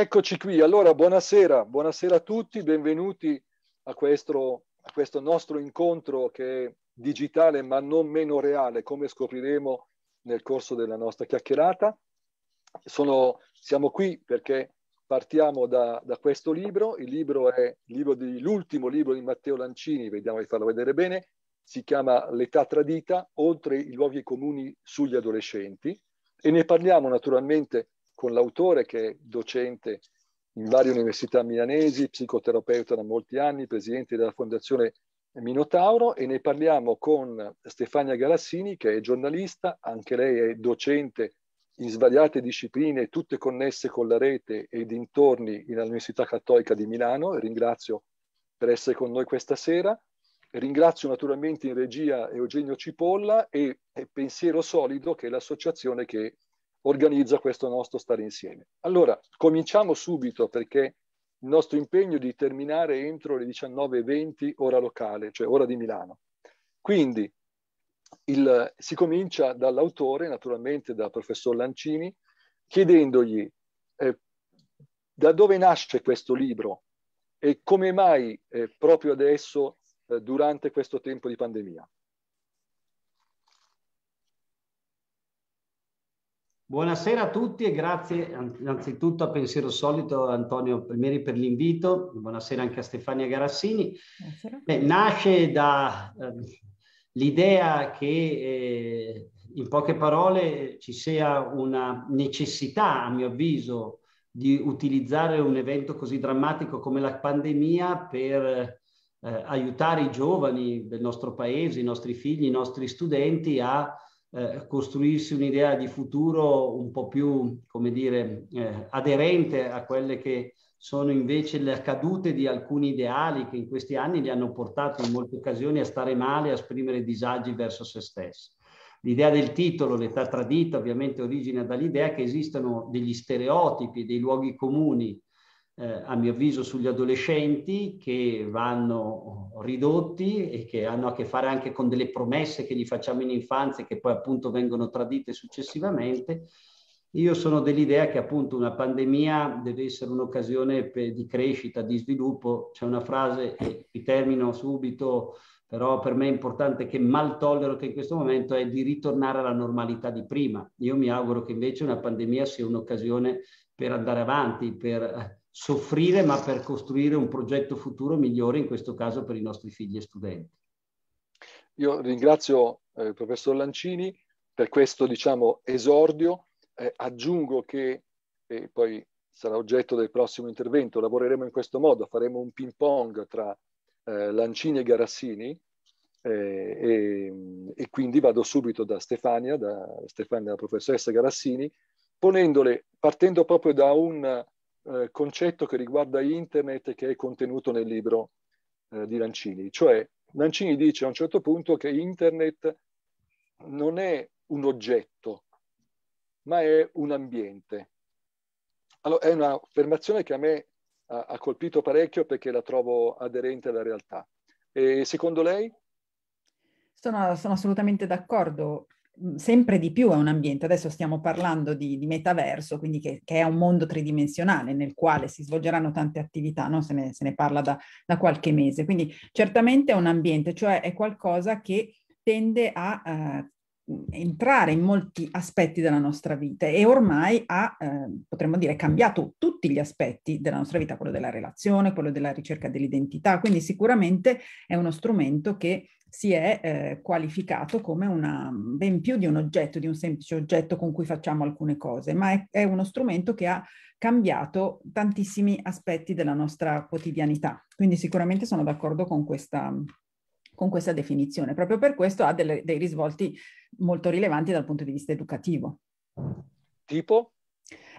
Eccoci qui, allora buonasera, buonasera a tutti, benvenuti a questo, a questo nostro incontro che è digitale ma non meno reale, come scopriremo nel corso della nostra chiacchierata. Sono, siamo qui perché partiamo da, da, questo libro, il libro è libro di, l'ultimo libro di Matteo Lancini, vediamo di farlo vedere bene, si chiama L'età tradita, oltre i luoghi comuni sugli adolescenti. E ne parliamo naturalmente con l'autore che è docente in varie università milanesi, psicoterapeuta da molti anni, presidente della Fondazione Minotauro e ne parliamo con Stefania Galassini che è giornalista, anche lei è docente in svariate discipline, tutte connesse con la rete e dintorni all'Università Cattolica di Milano. Ringrazio per essere con noi questa sera. Ringrazio naturalmente in regia Eugenio Cipolla e, e Pensiero Solido, che è l'associazione che organizza questo nostro stare insieme. Allora, cominciamo subito perché il nostro impegno è di terminare entro le 19.20 ora locale, cioè ora di Milano. Quindi il, si comincia dall'autore, naturalmente dal professor Lancini, chiedendogli eh, da dove nasce questo libro e come mai eh, proprio adesso, eh, durante questo tempo di pandemia. Buonasera a tutti e grazie innanzitutto a Pensiero Solito Antonio Primeri per l'invito, buonasera anche a Stefania Garassini. Beh, nasce dall'idea eh, che eh, in poche parole ci sia una necessità, a mio avviso, di utilizzare un evento così drammatico come la pandemia per eh, aiutare i giovani del nostro paese, i nostri figli, i nostri studenti a eh, costruirsi un'idea di futuro un po' più, come dire, eh, aderente a quelle che sono invece le cadute di alcuni ideali che in questi anni li hanno portato in molte occasioni a stare male, a esprimere disagi verso se stessi. L'idea del titolo, l'età tradita, ovviamente origina dall'idea che esistano degli stereotipi, dei luoghi comuni eh, a mio avviso, sugli adolescenti che vanno ridotti e che hanno a che fare anche con delle promesse che gli facciamo in infanzia e che poi appunto vengono tradite successivamente. Io sono dell'idea che appunto una pandemia deve essere un'occasione di crescita, di sviluppo. C'è una frase, e termino subito, però per me è importante che mal tollero che in questo momento è di ritornare alla normalità di prima. Io mi auguro che invece una pandemia sia un'occasione per andare avanti, per soffrire, ma per costruire un progetto futuro migliore, in questo caso per i nostri figli e studenti. Io ringrazio eh, il professor Lancini per questo diciamo, esordio. Eh, aggiungo che, e poi sarà oggetto del prossimo intervento, lavoreremo in questo modo, faremo un ping pong tra eh, Lancini e Garassini, eh, e, e, quindi vado subito da Stefania, da Stefania, la professoressa Garassini, ponendole, partendo proprio da un eh, concetto che riguarda internet che è contenuto nel libro eh, di Lancini. Cioè, Lancini dice a un certo punto che internet non è un oggetto, ma è un ambiente. Allora, è un'affermazione che a me ha, ha colpito parecchio perché la trovo aderente alla realtà. E secondo lei? Sono, sono assolutamente d'accordo sempre di più è un ambiente, adesso stiamo parlando di, di metaverso, quindi che, che, è un mondo tridimensionale nel quale si svolgeranno tante attività, no? se, ne, se, ne, parla da, da, qualche mese, quindi certamente è un ambiente, cioè è qualcosa che tende a eh, entrare in molti aspetti della nostra vita e ormai ha, eh, potremmo dire, cambiato tutti gli aspetti della nostra vita, quello della relazione, quello della ricerca dell'identità, quindi sicuramente è uno strumento che si è eh, qualificato come una, ben più di un oggetto, di un semplice oggetto con cui facciamo alcune cose, ma è, è uno strumento che ha cambiato tantissimi aspetti della nostra quotidianità. Quindi sicuramente sono d'accordo con questa, con questa definizione. Proprio per questo ha delle, dei risvolti molto rilevanti dal punto di vista educativo. Tipo?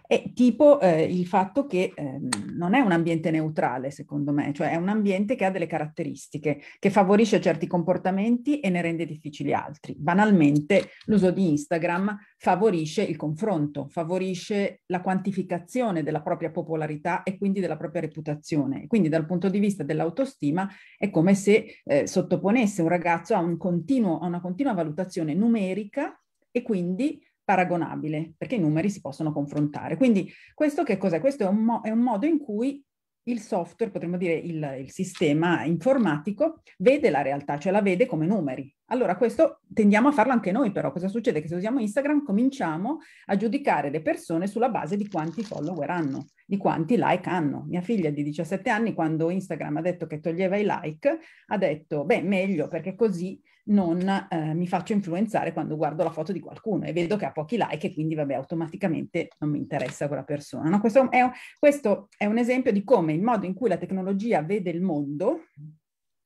È tipo eh, il fatto che eh, non è un ambiente neutrale, secondo me, cioè è un ambiente che ha delle caratteristiche, che favorisce certi comportamenti e ne rende difficili altri. Banalmente, l'uso di Instagram favorisce il confronto, favorisce la quantificazione della propria popolarità e quindi della propria reputazione. Quindi dal punto di vista dell'autostima è come se eh, sottoponesse un ragazzo a, un continuo, a una continua valutazione numerica e quindi paragonabile, perché i numeri si possono confrontare. Quindi questo che cos'è? Questo è un, mo- è un modo in cui il software, potremmo dire il, il, sistema informatico, vede la realtà, cioè la vede come numeri. Allora questo tendiamo a farlo anche noi, però cosa succede? Che se usiamo Instagram cominciamo a giudicare le persone sulla base di quanti follower hanno, di quanti like hanno. Mia figlia di 17 anni, quando Instagram ha detto che toglieva i like, ha detto, beh, meglio perché così non eh, mi faccio influenzare quando guardo la foto di qualcuno e vedo che ha pochi like e quindi, vabbè, automaticamente non mi interessa quella persona. No? Questo, è un, questo è un esempio di come il modo in cui la tecnologia vede il mondo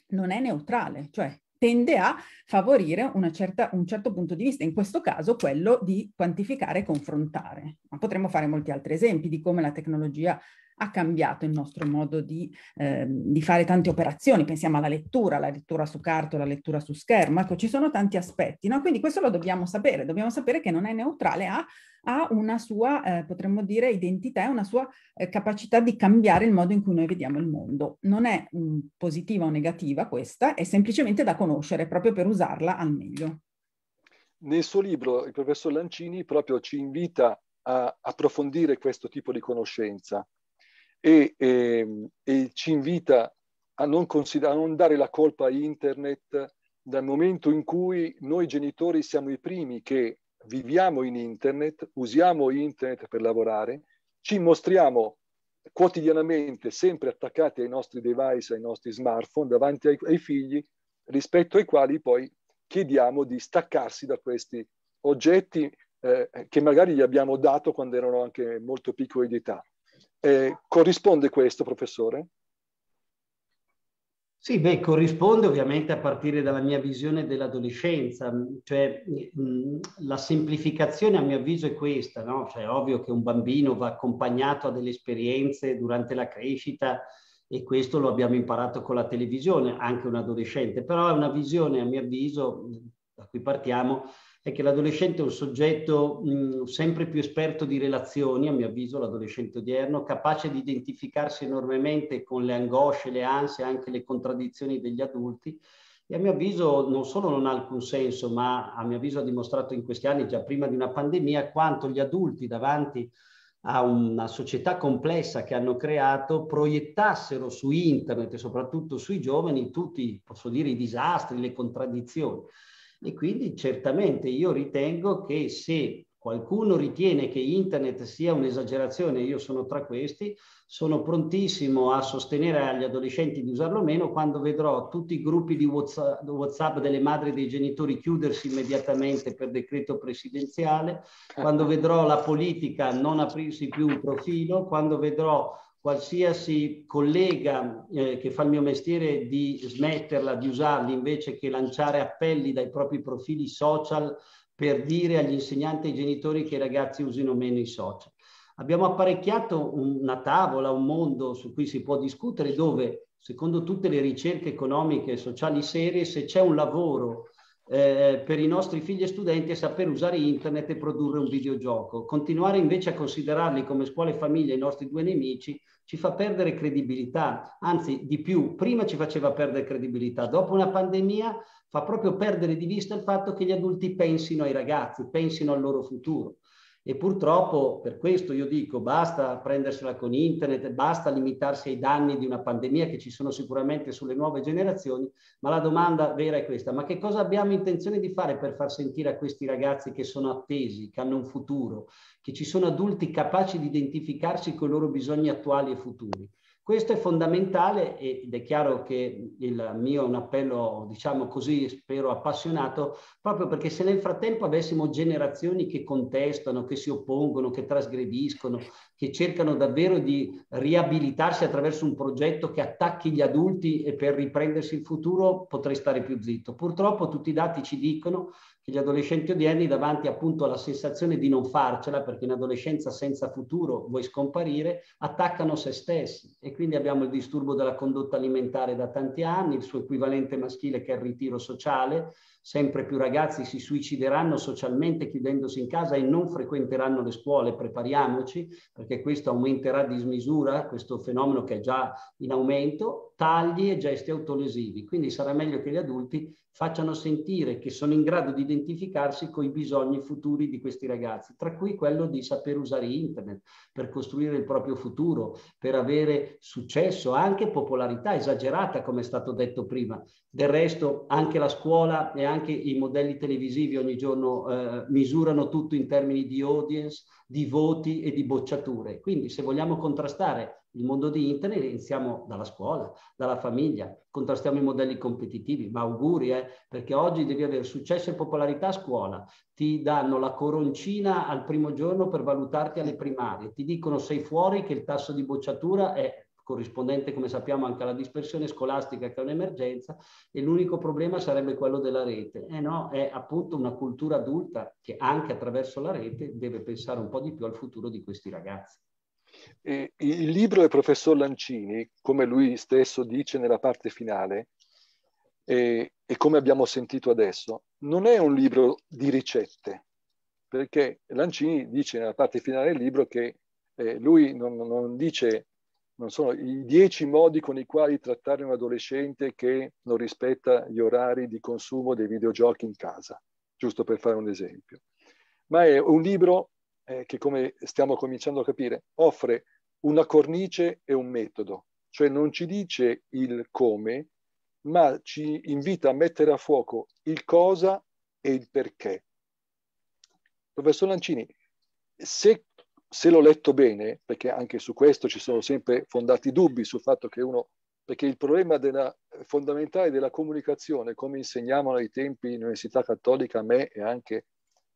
non è neutrale, cioè tende a favorire certa, un certo punto di vista, in questo caso quello di quantificare e confrontare. Ma potremmo fare molti altri esempi di come la tecnologia ha cambiato il nostro modo di, eh, di, fare tante operazioni, pensiamo alla lettura, la lettura su carta, la lettura su schermo, ecco ci sono tanti aspetti, no? quindi questo lo dobbiamo sapere, dobbiamo sapere che non è neutrale, ha, ha una sua, eh, potremmo dire, identità, una sua eh, capacità di cambiare il modo in cui noi vediamo il mondo. Non è mh, positiva o negativa questa, è semplicemente da conoscere proprio per usarla al meglio. Nel suo libro il professor Lancini proprio ci invita a approfondire questo tipo di conoscenza e, e, ehm, e ci invita a non, a non dare la colpa a internet dal momento in cui noi genitori siamo i primi che viviamo in internet, usiamo internet per lavorare, ci mostriamo quotidianamente sempre attaccati ai nostri device, ai nostri smartphone, davanti ai, ai figli, rispetto ai quali poi chiediamo di staccarsi da questi oggetti eh, che magari gli abbiamo dato quando erano anche molto piccoli di età. Eh, corrisponde questo, professore? Sì, beh, corrisponde ovviamente a partire dalla mia visione dell'adolescenza, cioè mh, la semplificazione a mio avviso è questa, no? Cioè è ovvio che un bambino va accompagnato a delle esperienze durante la crescita e questo lo abbiamo imparato con la televisione, anche un adolescente, però è una visione a mio avviso, da cui partiamo, è che l'adolescente è un soggetto mh, sempre più esperto di relazioni, a mio avviso l'adolescente odierno, capace di identificarsi enormemente con le angosce, le ansie, anche le contraddizioni degli adulti e a mio avviso non solo non ha alcun senso, ma a mio avviso ha dimostrato in questi anni, già prima di una pandemia, quanto gli adulti davanti a una società complessa che hanno creato proiettassero su internet e soprattutto sui giovani tutti, posso dire, i disastri, le contraddizioni. E quindi certamente io ritengo che se qualcuno ritiene che internet sia un'esagerazione, io sono tra questi, sono prontissimo a sostenere agli adolescenti di usarlo meno quando vedrò tutti i gruppi di WhatsApp, WhatsApp delle madri e dei genitori chiudersi immediatamente per decreto presidenziale, quando vedrò la politica non aprirsi più un profilo, quando vedrò qualsiasi collega eh, che fa il mio mestiere di smetterla, di usarli invece che lanciare appelli dai propri profili social per dire agli insegnanti e ai genitori che i ragazzi usino meno i social. Abbiamo apparecchiato una tavola, un mondo su cui si può discutere dove, secondo tutte le ricerche economiche e sociali serie, se c'è un lavoro eh, per i nostri figli e studenti è saper usare internet e produrre un videogioco. Continuare invece a considerarli come scuola e famiglia i nostri due nemici ci fa perdere credibilità, anzi di più, prima ci faceva perdere credibilità, dopo una pandemia fa proprio perdere di vista il fatto che gli adulti pensino ai ragazzi, pensino al loro futuro. E purtroppo per questo io dico basta prendersela con internet, basta limitarsi ai danni di una pandemia che ci sono sicuramente sulle nuove generazioni, ma la domanda vera è questa, ma che cosa abbiamo intenzione di fare per far sentire a questi ragazzi che sono attesi, che hanno un futuro, che ci sono adulti capaci di identificarsi con i loro bisogni attuali e futuri? Questo è fondamentale ed è chiaro che il mio è un appello, diciamo così, spero appassionato, proprio perché se nel frattempo avessimo generazioni che contestano, che si oppongono, che trasgrediscono, che cercano davvero di riabilitarsi attraverso un progetto che attacchi gli adulti e per riprendersi il futuro, potrei stare più zitto. Purtroppo tutti i dati ci dicono che gli adolescenti odierni davanti appunto alla sensazione di non farcela, perché in adolescenza senza futuro vuoi scomparire, attaccano se stessi e quindi abbiamo il disturbo della condotta alimentare da tanti anni, il suo equivalente maschile che è il ritiro sociale, sempre più ragazzi si suicideranno socialmente chiudendosi in casa e non frequenteranno le scuole, prepariamoci perché questo aumenterà a dismisura, questo fenomeno che è già in aumento, tagli e gesti autolesivi. Quindi sarà meglio che gli adulti facciano sentire che sono in grado di identificarsi con i bisogni futuri di questi ragazzi, tra cui quello di saper usare internet per costruire il proprio futuro, per avere successo, anche popolarità esagerata, come è stato detto prima. Del resto anche la scuola e i modelli televisivi ogni giorno eh, misurano tutto in termini di audience, di voti e di bocciature. Quindi se vogliamo contrastare il mondo di internet iniziamo dalla scuola, dalla famiglia, contrastiamo i modelli competitivi, ma auguri, eh, perché oggi devi avere successo e popolarità a scuola, ti danno la coroncina al primo giorno per valutarti alle primarie, ti dicono sei fuori che il tasso di bocciatura è corrispondente, come sappiamo, anche alla dispersione scolastica che è un'emergenza e l'unico problema sarebbe quello della rete. Eh no, è appunto una cultura adulta che anche attraverso la rete deve pensare un po' di più al futuro di questi ragazzi. E il libro del professor Lancini, come lui stesso dice nella parte finale, e, e come abbiamo sentito adesso, non è un libro di ricette, perché Lancini dice nella parte finale del libro che eh, lui non, non dice non sono i dieci modi con i quali trattare un adolescente che non rispetta gli orari di consumo dei videogiochi in casa, giusto per fare un esempio. Ma è un libro eh, che, come stiamo cominciando a capire, offre una cornice e un metodo, cioè non ci dice il come, ma ci invita a mettere a fuoco il cosa e il perché. Professor Lancini, se se l'ho letto bene, perché anche su questo ci sono sempre fondati dubbi sul fatto che uno, perché il problema della, fondamentale della comunicazione, come insegnavano ai tempi l'Università Cattolica a me e anche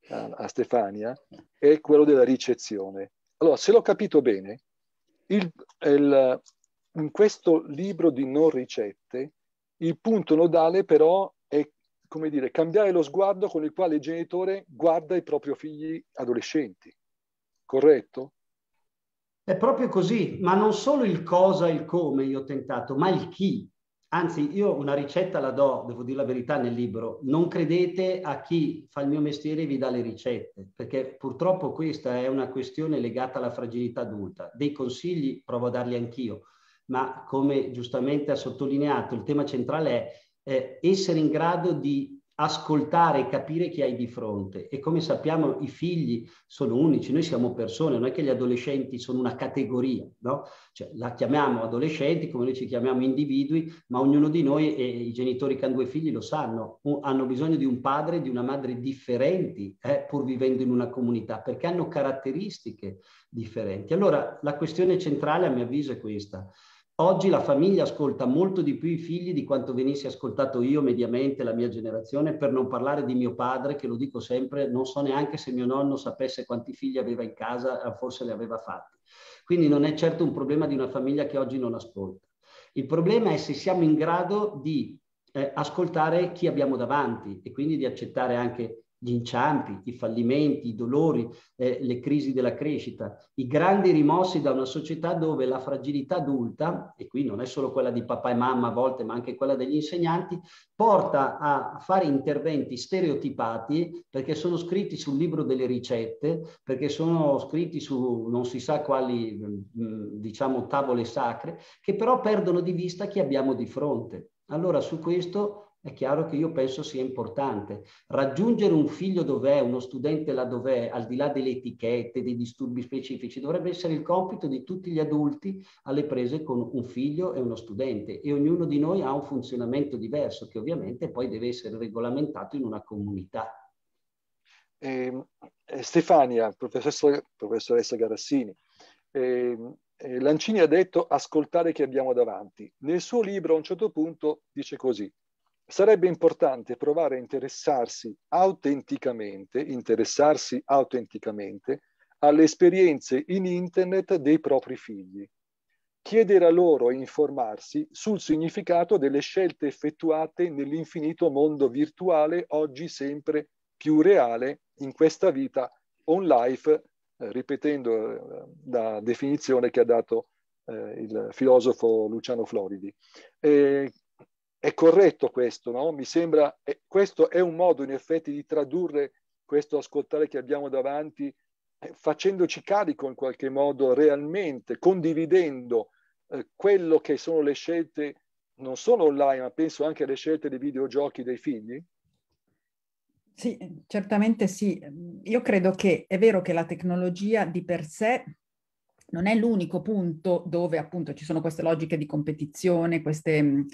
a, a Stefania, è quello della ricezione. Allora, se l'ho capito bene, il, il, in questo libro di non ricette, il punto nodale però è, come dire, cambiare lo sguardo con il quale il genitore guarda i propri figli adolescenti corretto? È proprio così, ma non solo il cosa e il come io ho tentato, ma il chi. Anzi, io una ricetta la do, devo dire la verità nel libro, non credete a chi fa il mio mestiere e vi dà le ricette, perché purtroppo questa è una questione legata alla fragilità adulta. Dei consigli provo a darli anch'io, ma come giustamente ha sottolineato, il tema centrale è eh, essere in grado di ascoltare e capire chi hai di fronte. E come sappiamo i figli sono unici, noi siamo persone, non è che gli adolescenti sono una categoria, no? Cioè, la chiamiamo adolescenti come noi ci chiamiamo individui, ma ognuno di noi e i genitori che hanno due figli lo sanno, hanno bisogno di un padre e di una madre differenti, eh, pur vivendo in una comunità, perché hanno caratteristiche differenti. Allora, la questione centrale a mio avviso è questa. Oggi la famiglia ascolta molto di più i figli di quanto venissi ascoltato io mediamente, la mia generazione, per non parlare di mio padre, che lo dico sempre, non so neanche se mio nonno sapesse quanti figli aveva in casa, eh, forse li aveva fatti. Quindi non è certo un problema di una famiglia che oggi non ascolta. Il problema è se siamo in grado di eh, ascoltare chi abbiamo davanti e quindi di accettare anche gli inciampi, i fallimenti, i dolori, eh, le crisi della crescita, i grandi rimossi da una società dove la fragilità adulta, e qui non è solo quella di papà e mamma a volte, ma anche quella degli insegnanti, porta a fare interventi stereotipati perché sono scritti sul libro delle ricette, perché sono scritti su non si sa quali, mm, diciamo, tavole sacre, che però perdono di vista chi abbiamo di fronte. Allora su questo è chiaro che io penso sia importante. Raggiungere un figlio dov'è, uno studente là dov'è, al di là delle etichette, dei disturbi specifici, dovrebbe essere il compito di tutti gli adulti alle prese con un figlio e uno studente e ognuno di noi ha un funzionamento diverso che ovviamente poi deve essere regolamentato in una comunità. Eh, Stefania, professoressa Garassini, eh, eh, Lancini ha detto ascoltare chi abbiamo davanti. Nel suo libro a un certo punto dice così, sarebbe importante provare a interessarsi autenticamente, interessarsi autenticamente alle esperienze in internet dei propri figli, chiedere a loro e informarsi sul significato delle scelte effettuate nell'infinito mondo virtuale oggi sempre più reale in questa vita on life, eh, ripetendo eh, la definizione che ha dato eh, il filosofo Luciano Floridi. È corretto questo, no? Mi sembra, eh, questo è un modo in effetti di tradurre questo ascoltare che abbiamo davanti, eh, facendoci carico in qualche modo realmente, condividendo eh, quello che sono le scelte, non solo online, ma penso anche alle scelte dei videogiochi dei figli? Sì, certamente sì. Io credo che è vero che la tecnologia di per sé non è l'unico punto dove appunto ci sono queste logiche di competizione, queste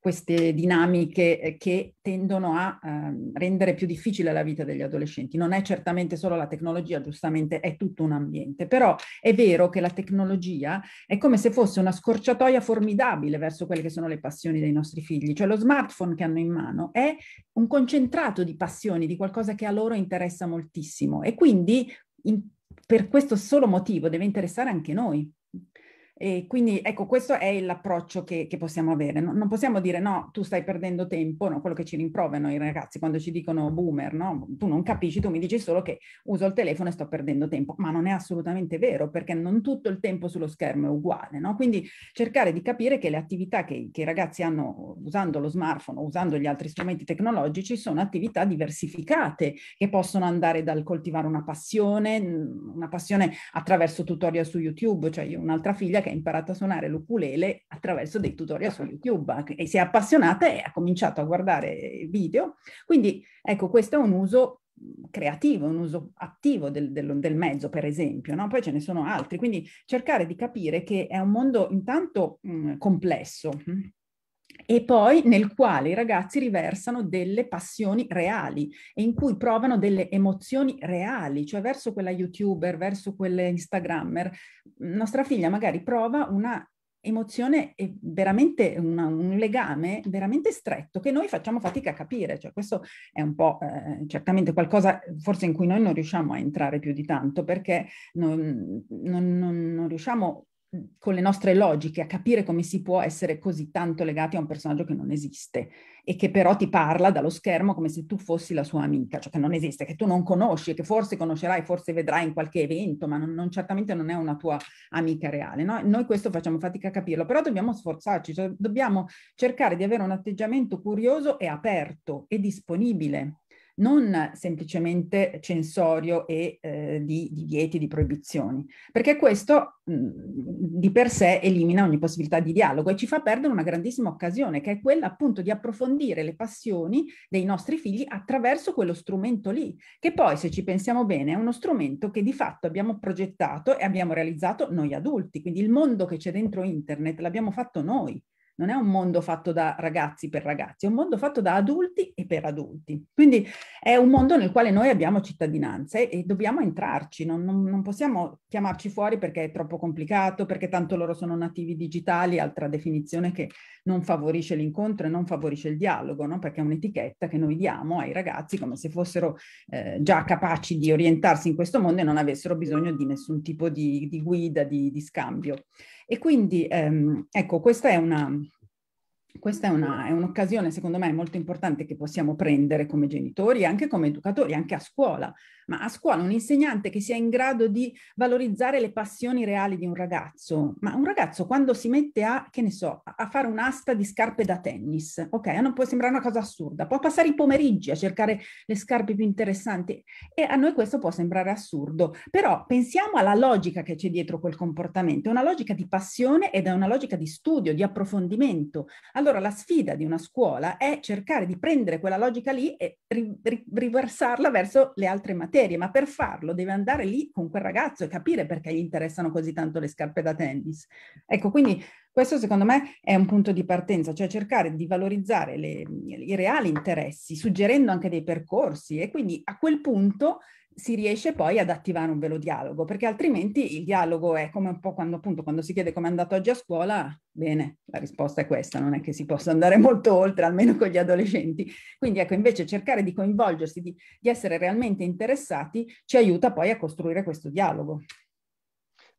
queste dinamiche eh, che tendono a eh, rendere più difficile la vita degli adolescenti. Non è certamente solo la tecnologia, giustamente è tutto un ambiente, però è vero che la tecnologia è come se fosse una scorciatoia formidabile verso quelle che sono le passioni dei nostri figli, cioè lo smartphone che hanno in mano è un concentrato di passioni, di qualcosa che a loro interessa moltissimo e quindi in, per questo solo motivo deve interessare anche noi. E quindi ecco, questo è l'approccio che, che possiamo avere. No, non possiamo dire no, tu stai perdendo tempo, no? quello che ci rimproverano i ragazzi quando ci dicono boomer, no? tu non capisci, tu mi dici solo che uso il telefono e sto perdendo tempo, ma non è assolutamente vero perché non tutto il tempo sullo schermo è uguale. No? Quindi cercare di capire che le attività che, che i ragazzi hanno usando lo smartphone o usando gli altri strumenti tecnologici sono attività diversificate che possono andare dal coltivare una passione, una passione attraverso tutorial su YouTube, cioè io ho un'altra figlia che ha imparato a suonare l'ukulele attraverso dei tutorial su YouTube e si è appassionata e ha cominciato a guardare video. Quindi ecco, questo è un uso creativo, un uso attivo del, del, del mezzo, per esempio, no? poi ce ne sono altri. Quindi cercare di capire che è un mondo intanto mh, complesso, mh, e poi nel quale i ragazzi riversano delle passioni reali e in cui provano delle emozioni reali, cioè verso quella youtuber, verso quella instagrammer, nostra figlia magari prova una emozione e veramente una, un legame veramente stretto che noi facciamo fatica a capire, cioè questo è un po' eh, certamente qualcosa forse in cui noi non riusciamo a entrare più di tanto perché non, non, non, non riusciamo con le nostre logiche a capire come si può essere così tanto legati a un personaggio che non esiste e che però ti parla dallo schermo come se tu fossi la sua amica, cioè che non esiste, che tu non conosci e che forse conoscerai, forse vedrai in qualche evento, ma non, non certamente non è una tua amica reale. No? Noi questo facciamo fatica a capirlo, però dobbiamo sforzarci, cioè dobbiamo cercare di avere un atteggiamento curioso e aperto e disponibile non semplicemente censorio e eh, di, di divieti, di proibizioni, perché questo mh, di per sé elimina ogni possibilità di dialogo e ci fa perdere una grandissima occasione, che è quella appunto di approfondire le passioni dei nostri figli attraverso quello strumento lì, che poi se ci pensiamo bene è uno strumento che di fatto abbiamo progettato e abbiamo realizzato noi adulti, quindi il mondo che c'è dentro internet l'abbiamo fatto noi non è un mondo fatto da ragazzi per ragazzi, è un mondo fatto da adulti e per adulti. Quindi è un mondo nel quale noi abbiamo cittadinanza e, e dobbiamo entrarci, non, non, non, possiamo chiamarci fuori perché è troppo complicato, perché tanto loro sono nativi digitali, altra definizione che non favorisce l'incontro e non favorisce il dialogo, no? perché è un'etichetta che noi diamo ai ragazzi come se fossero eh, già capaci di orientarsi in questo mondo e non avessero bisogno di nessun tipo di, di guida, di, di scambio. E quindi, ehm, ecco, questa è una, questa è, una, è, un'occasione, secondo me, molto importante che possiamo prendere come genitori anche come educatori, anche a scuola, ma a scuola un insegnante che sia in grado di valorizzare le passioni reali di un ragazzo, ma un ragazzo quando si mette a, che ne so, a fare un'asta di scarpe da tennis, ok, non può sembrare una cosa assurda, può passare i pomeriggi a cercare le scarpe più interessanti e a noi questo può sembrare assurdo, però pensiamo alla logica che c'è dietro quel comportamento, è una logica di passione ed è una logica di studio, di approfondimento. Allora la sfida di una scuola è cercare di prendere quella logica lì e ri- ri- riversarla verso le altre materie materie, ma per farlo deve andare lì con quel ragazzo e capire perché gli interessano così tanto le scarpe da tennis. Ecco, quindi questo secondo me è un punto di partenza, cioè cercare di valorizzare le, i reali interessi, suggerendo anche dei percorsi e quindi a quel punto si riesce poi ad attivare un vero dialogo, perché altrimenti il dialogo è come un po' quando appunto quando si chiede come è andato oggi a scuola, bene, la risposta è questa, non è che si possa andare molto oltre, almeno con gli adolescenti. Quindi ecco, invece cercare di coinvolgersi, di, di essere realmente interessati, ci aiuta poi a costruire questo dialogo.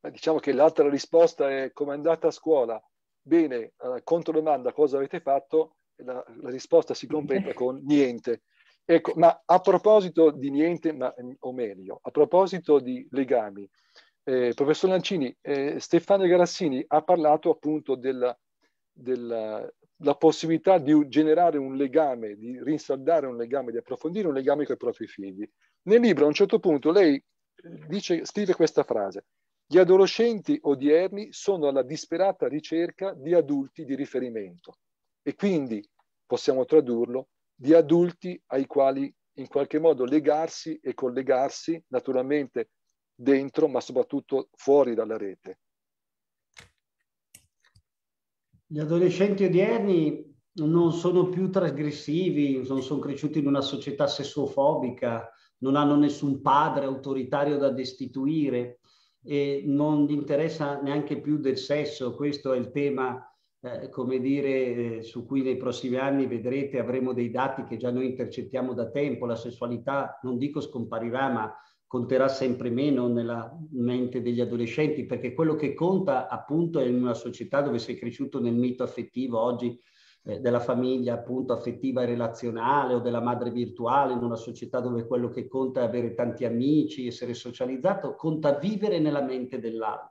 Diciamo che l'altra risposta è come è andata a scuola? Bene, uh, controdomanda cosa avete fatto? La, la risposta si completa con niente. Ecco, ma a proposito di niente, ma, o meglio, a proposito di legami, eh, professor Lancini, eh, Stefano Garassini ha parlato appunto del, del, la possibilità di generare un legame, di rinsaldare un legame, di approfondire un legame con i propri figli. Nel libro a un certo punto lei dice, scrive questa frase, gli adolescenti odierni sono alla disperata ricerca di adulti di riferimento e quindi, possiamo tradurlo, di adulti ai quali in qualche modo legarsi e collegarsi, naturalmente dentro, ma soprattutto fuori dalla rete. Gli adolescenti odierni non sono più trasgressivi, non sono cresciuti in una società sessuofobica, non hanno nessun padre autoritario da destituire e non gli interessa neanche più del sesso. Questo è il tema eh, come dire, eh, su cui nei prossimi anni vedrete avremo dei dati che già noi intercettiamo da tempo, la sessualità non dico scomparirà, ma conterà sempre meno nella mente degli adolescenti, perché quello che conta appunto è in una società dove sei cresciuto nel mito affettivo oggi eh, della famiglia appunto affettiva e relazionale o della madre virtuale, in una società dove quello che conta è avere tanti amici, essere socializzato, conta vivere nella mente dell'altro.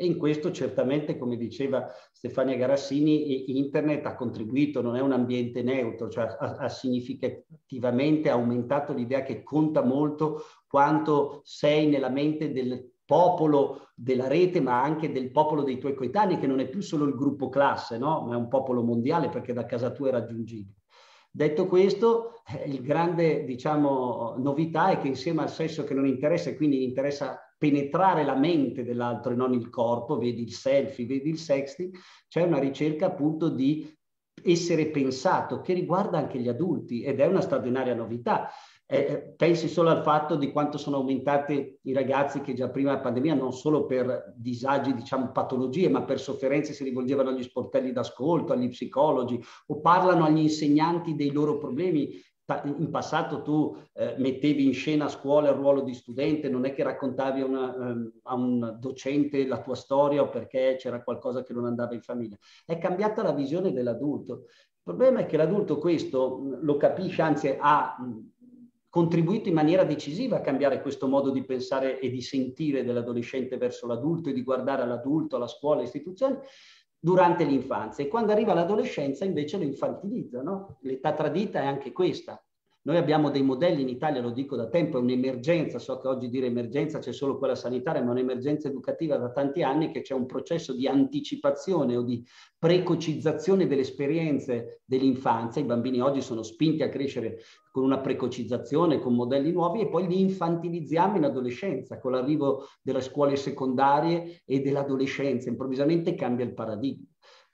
E in questo certamente, come diceva Stefania Garassini, internet ha contribuito, non è un ambiente neutro, cioè ha, ha significativamente aumentato l'idea che conta molto quanto sei nella mente del popolo della rete, ma anche del popolo dei tuoi coetanei, che non è più solo il gruppo classe, no? ma è un popolo mondiale perché da casa tua è raggiungibile. Detto questo, eh, il grande, diciamo, novità è che insieme al sesso che non interessa e quindi interessa penetrare la mente dell'altro e non il corpo, vedi il selfie, vedi il sexting, c'è una ricerca appunto di essere pensato che riguarda anche gli adulti ed è una straordinaria novità. Eh, eh, pensi solo al fatto di quanto sono aumentati i ragazzi che già prima della pandemia, non solo per disagi, diciamo patologie, ma per sofferenze si rivolgevano agli sportelli d'ascolto, agli psicologi o parlano agli insegnanti dei loro problemi in passato tu eh, mettevi in scena a scuola il ruolo di studente, non è che raccontavi una, um, a un docente la tua storia o perché c'era qualcosa che non andava in famiglia. È cambiata la visione dell'adulto. Il problema è che l'adulto questo lo capisce, anzi ha contribuito in maniera decisiva a cambiare questo modo di pensare e di sentire dell'adolescente verso l'adulto e di guardare all'adulto, alla scuola, alle istituzioni durante l'infanzia e quando arriva l'adolescenza invece lo infantilizza. No? L'età tradita è anche questa. Noi abbiamo dei modelli in Italia, lo dico da tempo, è un'emergenza, so che oggi dire emergenza c'è solo quella sanitaria, ma è un'emergenza educativa da tanti anni che c'è un processo di anticipazione o di precocizzazione delle esperienze dell'infanzia. I bambini oggi sono spinti a crescere con una precocizzazione, con modelli nuovi e poi li infantilizziamo in adolescenza, con l'arrivo delle scuole secondarie e dell'adolescenza. Improvvisamente cambia il paradigma.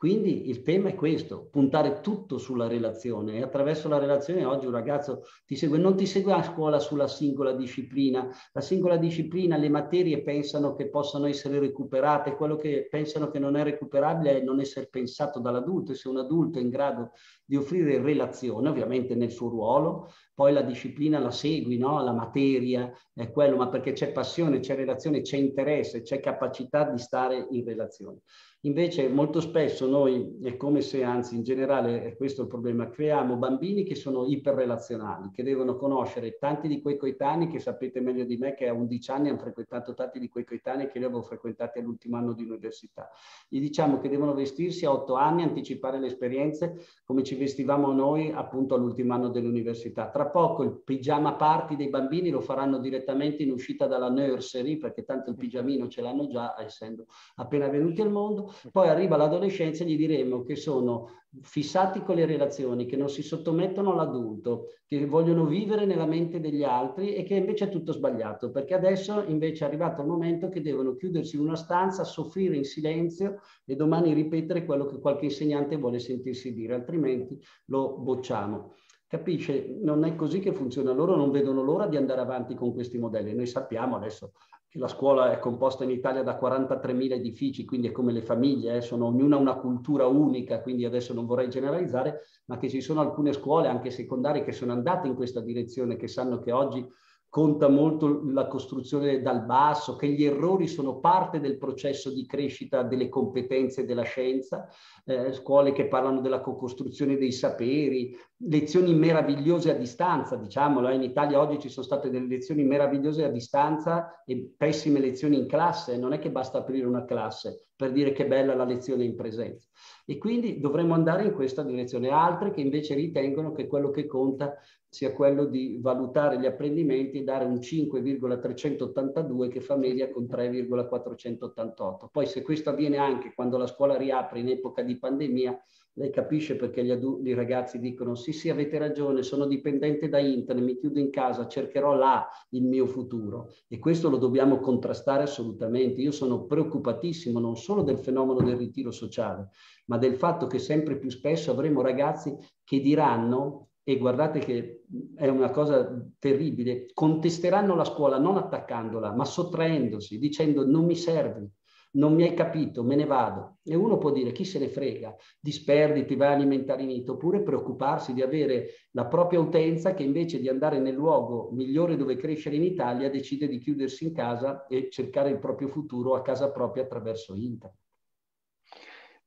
Quindi il tema è questo, puntare tutto sulla relazione. E attraverso la relazione oggi un ragazzo ti segue, non ti segue a scuola sulla singola disciplina, la singola disciplina, le materie pensano che possano essere recuperate, quello che pensano che non è recuperabile è non essere pensato dall'adulto e se un adulto è in grado di offrire relazione, ovviamente nel suo ruolo, poi la disciplina la segui, no? la materia è quello, ma perché c'è passione, c'è relazione, c'è interesse, c'è capacità di stare in relazione. Invece molto spesso noi, è come se anzi in generale è questo il problema, creiamo bambini che sono iperrelazionali, che devono conoscere tanti di quei coetanei che sapete meglio di me che a 11 anni hanno frequentato tanti di quei coetanei che io avevo frequentati all'ultimo anno di università. Gli diciamo che devono vestirsi a 8 anni, anticipare le esperienze come ci vestivamo noi appunto all'ultimo anno dell'università. Tra poco il pigiama party dei bambini lo faranno direttamente in uscita dalla nursery perché tanto il pigiamino ce l'hanno già essendo appena venuti al mondo poi arriva l'adolescenza e gli diremo che sono fissati con le relazioni, che non si sottomettono all'adulto, che vogliono vivere nella mente degli altri e che invece è tutto sbagliato, perché adesso invece è arrivato il momento che devono chiudersi in una stanza, soffrire in silenzio e domani ripetere quello che qualche insegnante vuole sentirsi dire, altrimenti lo bocciamo. Capisce? Non è così che funziona. Loro non vedono l'ora di andare avanti con questi modelli. Noi sappiamo adesso la scuola è composta in Italia da 43.000 edifici, quindi è come le famiglie, eh, sono ognuna una cultura unica, quindi adesso non vorrei generalizzare, ma che ci sono alcune scuole, anche secondarie, che sono andate in questa direzione, che sanno che oggi conta molto la costruzione dal basso, che gli errori sono parte del processo di crescita delle competenze della scienza, eh, scuole che parlano della co-costruzione dei saperi, lezioni meravigliose a distanza, diciamolo, eh. in Italia oggi ci sono state delle lezioni meravigliose a distanza e pessime lezioni in classe, non è che basta aprire una classe per dire che bella la lezione in presenza. E quindi dovremmo andare in questa direzione. Altre che invece ritengono che quello che conta sia quello di valutare gli apprendimenti e dare un 5,382 che fa media con 3,488. Poi se questo avviene anche quando la scuola riapre in epoca di pandemia, lei capisce perché gli adulti, i ragazzi dicono sì sì avete ragione, sono dipendente da internet, mi chiudo in casa, cercherò là il mio futuro e questo lo dobbiamo contrastare assolutamente. Io sono preoccupatissimo non solo del fenomeno del ritiro sociale, ma del fatto che sempre più spesso avremo ragazzi che diranno e guardate che è una cosa terribile, contesteranno la scuola non attaccandola, ma sottraendosi, dicendo non mi servi, non mi hai capito, me ne vado. E uno può dire chi se ne frega, disperditi, vai a alimentare i mito, oppure preoccuparsi di avere la propria utenza che invece di andare nel luogo migliore dove crescere in Italia decide di chiudersi in casa e cercare il proprio futuro a casa propria attraverso internet.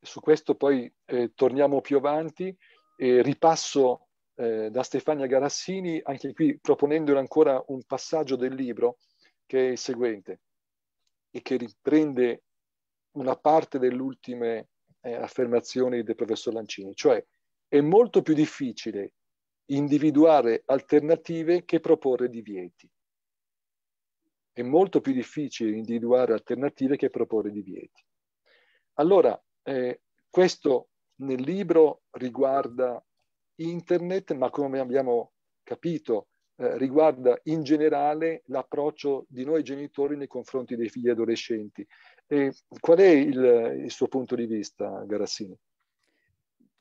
Su questo poi eh, torniamo più avanti e ripasso eh, da Stefania Garassini, anche qui proponendole ancora un passaggio del libro che è il seguente e che riprende una parte delle ultime eh, affermazioni del professor Lancini, cioè è molto più difficile individuare alternative che proporre divieti. È molto più difficile individuare alternative che proporre divieti. Allora, eh, questo nel libro riguarda internet, ma come abbiamo capito, eh, riguarda in generale l'approccio di noi genitori nei confronti dei figli adolescenti. E qual è il, il suo punto di vista, Garassini?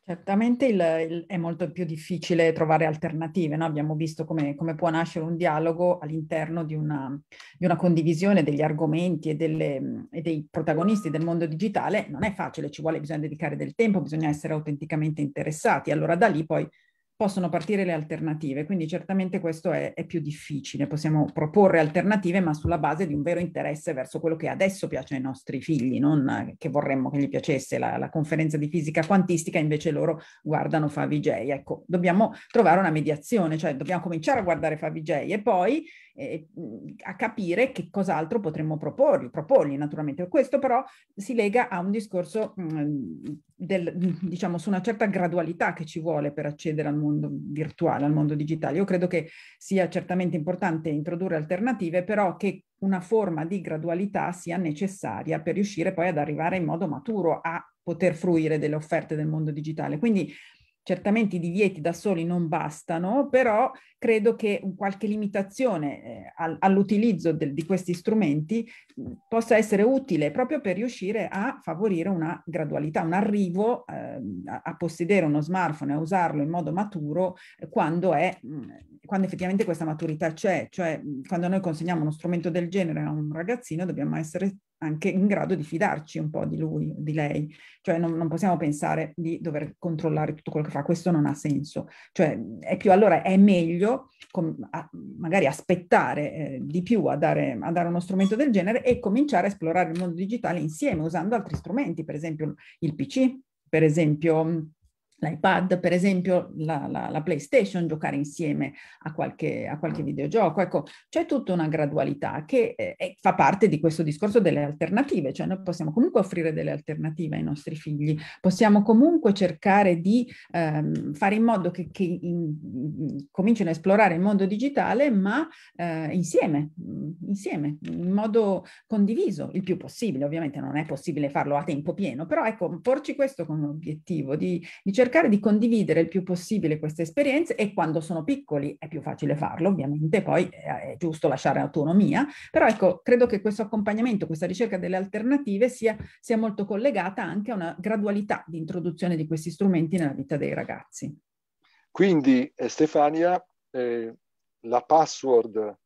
Certamente il, il, è molto più difficile trovare alternative, no? abbiamo visto come, come, può nascere un dialogo all'interno di una, di una condivisione degli argomenti e, delle, e, dei protagonisti del mondo digitale, non è facile, ci vuole, bisogna dedicare del tempo, bisogna essere autenticamente interessati, allora da lì poi possono partire le alternative, quindi certamente questo è, è, più difficile, possiamo proporre alternative ma sulla base di un vero interesse verso quello che adesso piace ai nostri figli, non che vorremmo che gli piacesse la, la conferenza di fisica quantistica, invece loro guardano Favij. Ecco, dobbiamo trovare una mediazione, cioè dobbiamo cominciare a guardare Favij e poi eh, a capire che cos'altro potremmo proporgli, proporgli naturalmente. Questo però si lega a un discorso mh, del, diciamo, su una certa gradualità che ci vuole per accedere al mondo virtuale, al mondo digitale. Io credo che sia certamente importante introdurre alternative, però che una forma di gradualità sia necessaria per riuscire poi ad arrivare in modo maturo a poter fruire delle offerte del mondo digitale. Quindi Certamente i divieti da soli non bastano, però credo che qualche limitazione eh, all'utilizzo di questi strumenti possa essere utile proprio per riuscire a favorire una gradualità, un arrivo eh, a, possedere uno smartphone, a usarlo in modo maturo eh, quando, è, quando effettivamente questa maturità c'è. Cioè quando noi consegniamo uno strumento del genere a un ragazzino dobbiamo essere anche in grado di fidarci un po' di lui, di lei. Cioè non, non, possiamo pensare di dover controllare tutto quello che fa, questo non ha senso. Cioè è più, allora è meglio com, a, magari aspettare eh, di più a dare, a dare uno strumento del genere e cominciare a esplorare il mondo digitale insieme usando altri strumenti, per esempio il PC, per esempio l'iPad, per esempio la, la, la, PlayStation, giocare insieme a qualche, a qualche videogioco. Ecco, c'è tutta una gradualità che eh, fa parte di questo discorso delle alternative, cioè noi possiamo comunque offrire delle alternative ai nostri figli, possiamo comunque cercare di ehm, fare in modo che, che in, in, comincino a esplorare il mondo digitale, ma eh, insieme, insieme, in modo condiviso il più possibile. Ovviamente non è possibile farlo a tempo pieno, però ecco, porci questo come obiettivo di, di cercare cercare di condividere il più possibile queste esperienze e quando sono piccoli è più facile farlo, ovviamente, poi è giusto lasciare autonomia, però ecco, credo che questo accompagnamento, questa ricerca delle alternative sia, sia molto collegata anche a una gradualità di introduzione di questi strumenti nella vita dei ragazzi. Quindi, eh, Stefania, eh, la password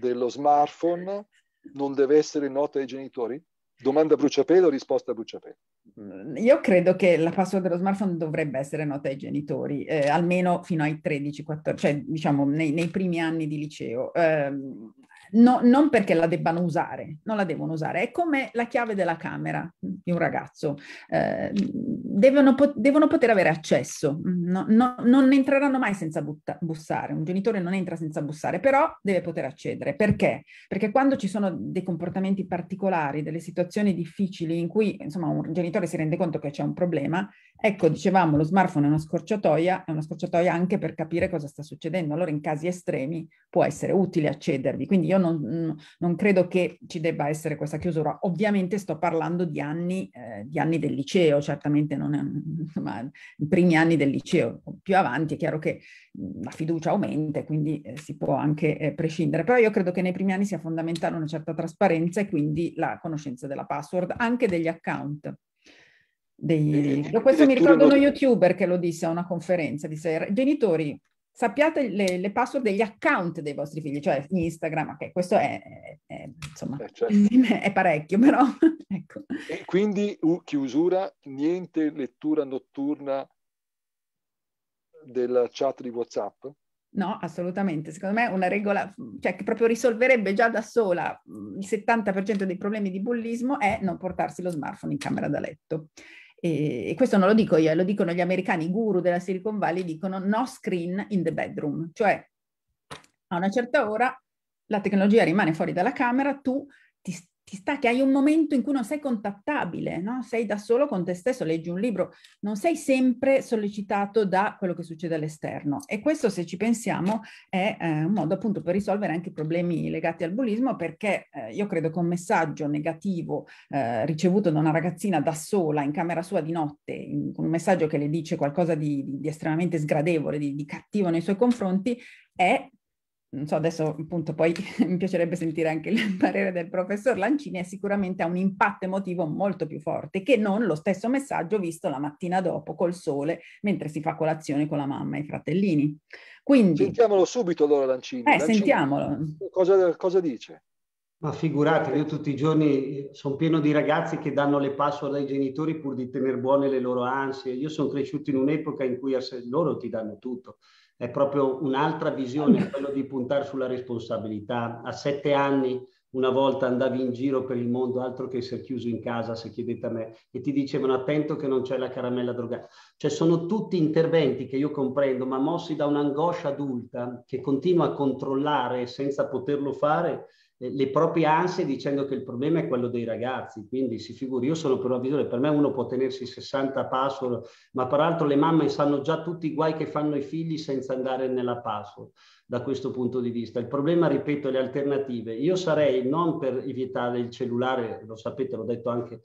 dello smartphone non deve essere nota ai genitori? Domanda bruciapelo, risposta bruciapelo. Mm, io credo che la password dello smartphone dovrebbe essere nota ai genitori, eh, almeno fino ai 13-14, cioè diciamo nei, nei, primi anni di liceo. Eh, No, non perché la debbano usare, non la devono usare, è come la chiave della camera di un ragazzo. Eh, devono, devono, poter avere accesso, no, no, non entreranno mai senza butta, bussare, un genitore non entra senza bussare, però deve poter accedere. Perché? Perché quando ci sono dei comportamenti particolari, delle situazioni difficili in cui insomma, un genitore si rende conto che c'è un problema, ecco, dicevamo, lo smartphone è una scorciatoia, è una scorciatoia anche per capire cosa sta succedendo. Allora in casi estremi può essere utile accedervi. Quindi io non, non credo che ci debba essere questa chiusura. Ovviamente sto parlando di anni, eh, di anni del liceo, certamente non è, insomma, i primi anni del liceo. Più avanti è chiaro che la fiducia aumenta quindi eh, si può anche eh, prescindere. Però io credo che nei primi anni sia fondamentale una certa trasparenza e quindi la conoscenza della password, anche degli account. Dei, eh, questo mi ricordo uno youtuber che lo disse a una conferenza, disse genitori sappiate le, le, password degli account dei vostri figli, cioè Instagram, ok, questo è, è, è insomma, eh, certo. è parecchio, però ecco. E quindi uh, chiusura, niente lettura notturna della chat di WhatsApp? No, assolutamente. Secondo me una regola, cioè che proprio risolverebbe già da sola il 70% dei problemi di bullismo è non portarsi lo smartphone in camera da letto. E, questo non lo dico io, lo dicono gli americani, guru della Silicon Valley, dicono no screen in the bedroom, cioè a una certa ora la tecnologia rimane fuori dalla camera, tu ti, che hai un momento in cui non sei contattabile, no? sei da solo con te stesso, leggi un libro, non sei sempre sollecitato da quello che succede all'esterno. E questo, se ci pensiamo, è eh, un modo appunto per risolvere anche i problemi legati al bullismo, perché eh, io credo che un messaggio negativo eh, ricevuto da una ragazzina da sola in camera sua di notte, in, un messaggio che le dice qualcosa di, di, di estremamente sgradevole, di, di cattivo nei suoi confronti, è non so, adesso appunto poi mi piacerebbe sentire anche il parere del professor Lancini, è sicuramente ha un impatto emotivo molto più forte che non lo stesso messaggio visto la mattina dopo col sole mentre si fa colazione con la mamma e i fratellini. Quindi, sentiamolo subito allora Lancini. Eh, Lancini, sentiamolo. Cosa, cosa dice? Ma figurate, io tutti i giorni sono pieno di ragazzi che danno le password ai genitori pur di tenere buone le loro ansie. Io sono cresciuto in un'epoca in cui loro ti danno tutto è proprio un'altra visione, quello di puntare sulla responsabilità. A sette anni una volta andavi in giro per il mondo, altro che essere chiuso in casa, se chiedete a me, e ti dicevano attento che non c'è la caramella drogata. Cioè sono tutti interventi che io comprendo, ma mossi da un'angoscia adulta che continua a controllare senza poterlo fare le proprie ansie dicendo che il problema è quello dei ragazzi, quindi si figuri, io sono visione, per me uno può tenersi 60 password, ma peraltro le mamme sanno già tutti i guai che fanno i figli senza andare nella password da questo punto di vista. Il problema, ripeto, le alternative. Io sarei non per evitare il cellulare, lo sapete, l'ho detto anche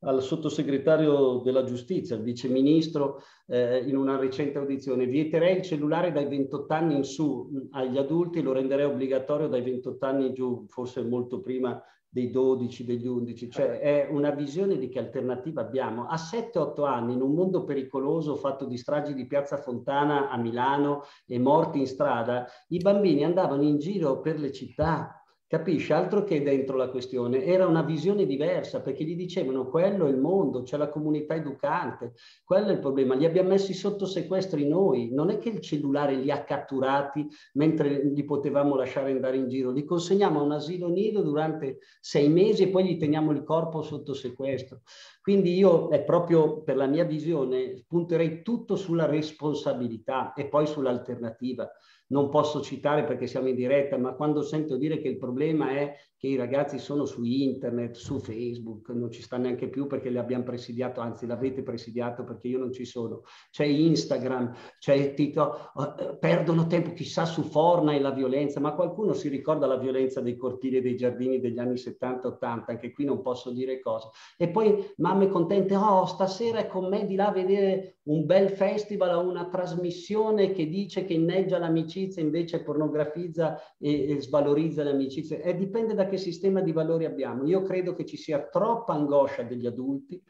al sottosegretario della giustizia, al viceministro, eh, in una recente audizione, vieterei il cellulare dai 28 anni in su agli adulti, lo renderei obbligatorio dai 28 anni in giù, forse molto prima dei 12, degli 11, cioè è una visione di che alternativa abbiamo. A 7-8 anni, in un mondo pericoloso fatto di stragi di Piazza Fontana a Milano e morti in strada, i bambini andavano in giro per le città, Capisci? Altro che dentro la questione, era una visione diversa perché gli dicevano quello è il mondo, c'è la comunità educante, quello è il problema, li abbiamo messi sotto sequestri noi, non è che il cellulare li ha catturati mentre li potevamo lasciare andare in giro, li consegniamo a un asilo nido durante sei mesi e poi gli teniamo il corpo sotto sequestro. Quindi io è proprio per la mia visione punterei tutto sulla responsabilità e poi sull'alternativa. Non posso citare perché siamo in diretta, ma quando sento dire che il problema è che i ragazzi sono su internet, su Facebook, non ci sta neanche più perché li abbiamo presidiato, anzi l'avete presidiato perché io non ci sono. C'è Instagram, c'è Tito, uh, perdono tempo chissà su Forna e la violenza, ma qualcuno si ricorda la violenza dei cortili e dei giardini degli anni 70-80, anche qui non posso dire cosa. E poi mamme contente, oh stasera è con me di là a vedere un bel festival o una trasmissione che dice che inneggia l'amicizia, invece pornografizza e, e svalorizza l'amicizia. E dipende da che sistema di valori abbiamo. Io credo che ci sia troppa angoscia degli adulti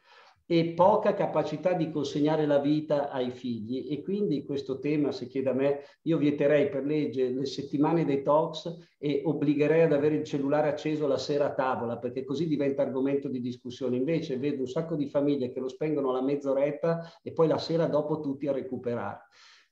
e poca capacità di consegnare la vita ai figli e quindi questo tema, se chiede a me, io vieterei per legge le settimane dei talks e obbligherei ad avere il cellulare acceso la sera a tavola perché così diventa argomento di discussione. Invece vedo un sacco di famiglie che lo spengono alla mezz'oretta e poi la sera dopo tutti a recuperare.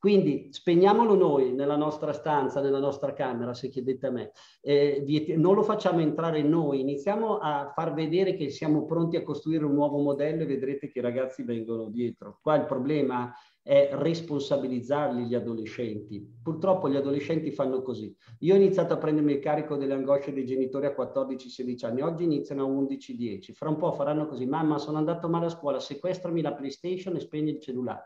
Quindi spegniamolo noi nella nostra stanza, nella nostra camera, se chiedete a me. Eh, non lo facciamo entrare noi, iniziamo a far vedere che siamo pronti a costruire un nuovo modello e vedrete che i ragazzi vengono dietro. Qua il problema è responsabilizzarli gli adolescenti. Purtroppo gli adolescenti fanno così. Io ho iniziato a prendermi il carico delle angosce dei genitori a 14-16 anni, oggi iniziano a 11-10. Fra un po' faranno così, mamma sono andato male a scuola, sequestrami la PlayStation e spegni il cellulare.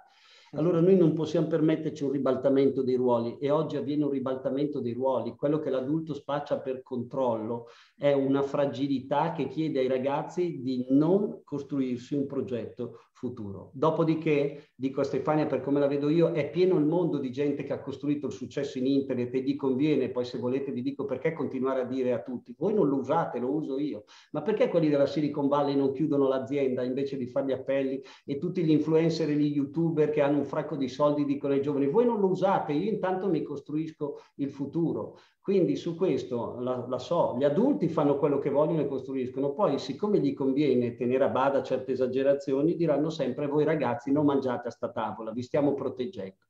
Allora noi non possiamo permetterci un ribaltamento dei ruoli e oggi avviene un ribaltamento dei ruoli. Quello che l'adulto spaccia per controllo è una fragilità che chiede ai ragazzi di non costruirsi un progetto futuro. Dopodiché, dico a Stefania per come la vedo io, è pieno il mondo di gente che ha costruito il successo in internet e gli conviene, poi se volete vi dico perché continuare a dire a tutti, voi non lo usate, lo uso io, ma perché quelli della Silicon Valley non chiudono l'azienda invece di fare gli appelli e tutti gli influencer e gli youtuber che hanno un fracco di soldi dicono ai giovani, voi non lo usate, io intanto mi costruisco il futuro. Quindi su questo la, la, so, gli adulti fanno quello che vogliono e costruiscono, poi siccome gli conviene tenere a bada certe esagerazioni, diranno sempre voi ragazzi non mangiate a sta tavola, vi stiamo proteggendo.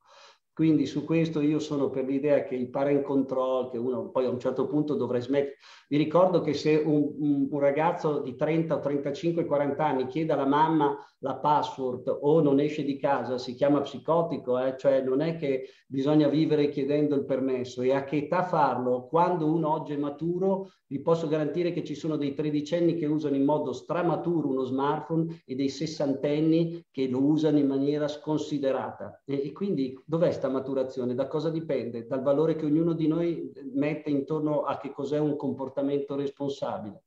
Quindi su questo io sono per l'idea che il parent control, che uno poi a un certo punto dovrà smettere. Vi ricordo che se un, un, ragazzo di 30 o 35, 40 anni chiede alla mamma la password o non esce di casa, si chiama psicotico, eh? cioè non è che bisogna vivere chiedendo il permesso e a che età farlo? Quando uno oggi è maturo, vi posso garantire che ci sono dei tredicenni che usano in modo stramaturo uno smartphone e dei sessantenni che lo usano in maniera sconsiderata. E, e quindi dov'è sta maturazione? Da cosa dipende? Dal valore che ognuno di noi mette intorno a che cos'è un comportamento responsabile.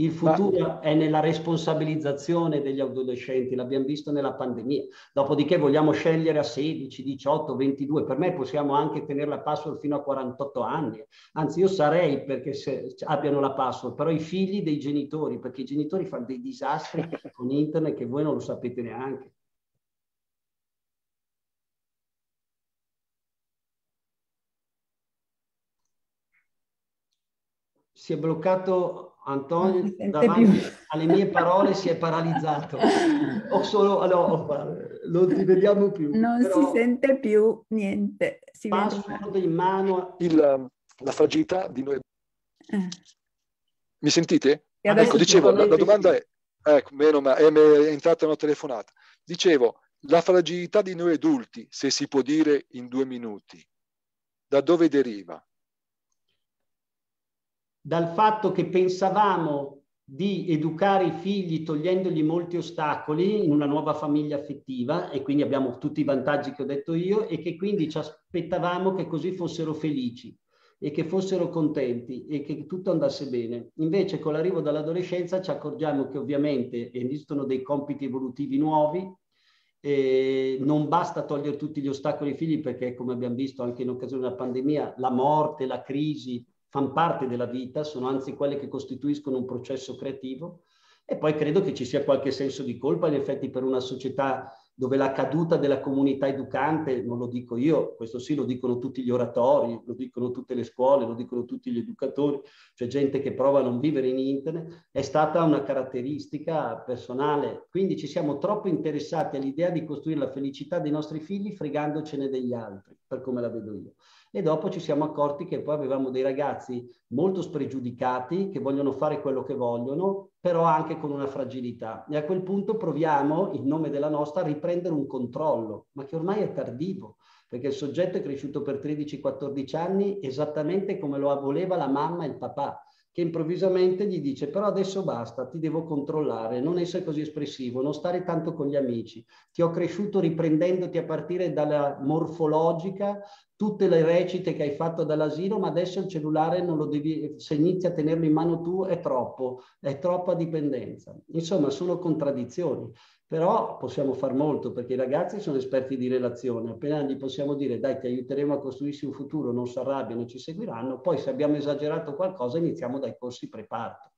Il futuro Ma... è nella responsabilizzazione degli adolescenti, l'abbiamo visto nella pandemia. Dopodiché vogliamo scegliere a 16, 18, 22. Per me possiamo anche tenere la password fino a 48 anni. Anzi, io sarei perché abbiano la password, però i figli dei genitori, perché i genitori fanno dei disastri con internet che voi non lo sapete neanche. Si è bloccato Antonio davanti più. alle mie parole si è paralizzato. Ho solo, allora, non ti vediamo più. Non si sente più niente. Si password in mano. Il, la fragilità di noi. Eh. Mi sentite? Ecco, dicevo, la, la, domanda è, ecco, meno ma è, è entrata una telefonata. Dicevo, la fragilità di noi adulti, se si può dire in due minuti, da dove deriva? Dal fatto che pensavamo di educare i figli togliendogli molti ostacoli in una nuova famiglia affettiva e quindi abbiamo tutti i vantaggi che ho detto io e che quindi ci aspettavamo che così fossero felici e che fossero contenti e che tutto andasse bene. Invece con l'arrivo dell'adolescenza ci accorgiamo che ovviamente esistono dei compiti evolutivi nuovi, eh, non basta togliere tutti gli ostacoli ai figli perché come abbiamo visto anche in occasione della pandemia, la morte, la crisi, fanno parte della vita, sono anzi quelle che costituiscono un processo creativo. E poi credo che ci sia qualche senso di colpa, in effetti, per una società dove la caduta della comunità educante, non lo dico io, questo sì lo dicono tutti gli oratori, lo dicono tutte le scuole, lo dicono tutti gli educatori, cioè gente che prova a non vivere in internet, è stata una caratteristica personale. Quindi ci siamo troppo interessati all'idea di costruire la felicità dei nostri figli fregandocene degli altri, per come la vedo io e dopo ci siamo accorti che poi avevamo dei ragazzi molto spregiudicati che vogliono fare quello che vogliono, però anche con una fragilità. E a quel punto proviamo, in nome della nostra, a riprendere un controllo, ma che ormai è tardivo, perché il soggetto è cresciuto per 13-14 anni esattamente come lo voleva la mamma e il papà che improvvisamente gli dice però adesso basta, ti devo controllare, non essere così espressivo, non stare tanto con gli amici, ti ho cresciuto riprendendoti a partire dalla morfologica, tutte le recite che hai fatto dall'asilo, ma adesso il cellulare non lo devi, se inizi a tenerlo in mano tu è troppo, è troppa dipendenza. Insomma, sono contraddizioni. Però possiamo far molto perché i ragazzi sono esperti di relazione. Appena gli possiamo dire dai ti aiuteremo a costruirsi un futuro, non si arrabbiano, ci seguiranno. Poi se abbiamo esagerato qualcosa iniziamo dai corsi preparto.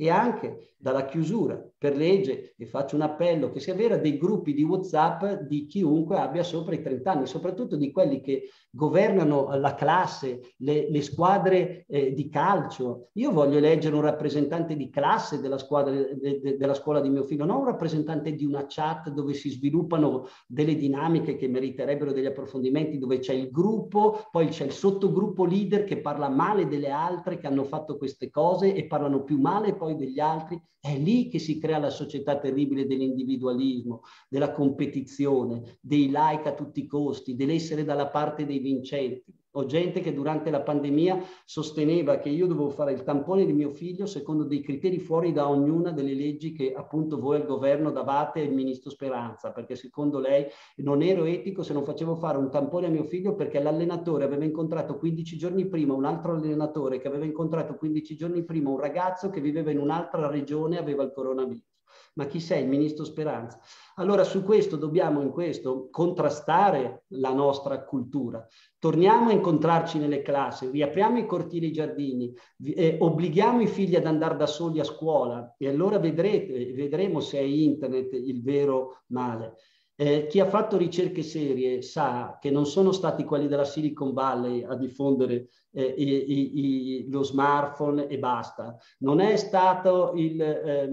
E anche dalla chiusura per legge, e faccio un appello, che si avvera dei gruppi di WhatsApp di chiunque abbia sopra i 30 anni, soprattutto di quelli che governano la classe, le, le squadre eh, di calcio. Io voglio eleggere un rappresentante di classe della, squadra, de, de, della scuola di mio figlio, non un rappresentante di una chat dove si sviluppano delle dinamiche che meriterebbero degli approfondimenti, dove c'è il gruppo, poi c'è il sottogruppo leader che parla male delle altre che hanno fatto queste cose e parlano più male poi degli altri. È lì che si crea la società terribile dell'individualismo, della competizione, dei like a tutti i costi, dell'essere dalla parte dei vincenti. Ho gente che durante la pandemia sosteneva che io dovevo fare il tampone di mio figlio secondo dei criteri fuori da ognuna delle leggi che appunto voi al governo davate al ministro Speranza, perché secondo lei non ero etico se non facevo fare un tampone a mio figlio perché l'allenatore aveva incontrato 15 giorni prima un altro allenatore che aveva incontrato 15 giorni prima un ragazzo che viveva in un'altra regione e aveva il coronavirus ma chi sei? Il ministro Speranza. Allora su questo dobbiamo in questo contrastare la nostra cultura. Torniamo a incontrarci nelle classi, riapriamo i cortili e i giardini, eh, obblighiamo i figli ad andare da soli a scuola e allora vedrete, vedremo se è internet il vero male. Eh, chi ha fatto ricerche serie sa che non sono stati quelli della Silicon Valley a diffondere eh, i, i, lo smartphone e basta. Non è stato il eh,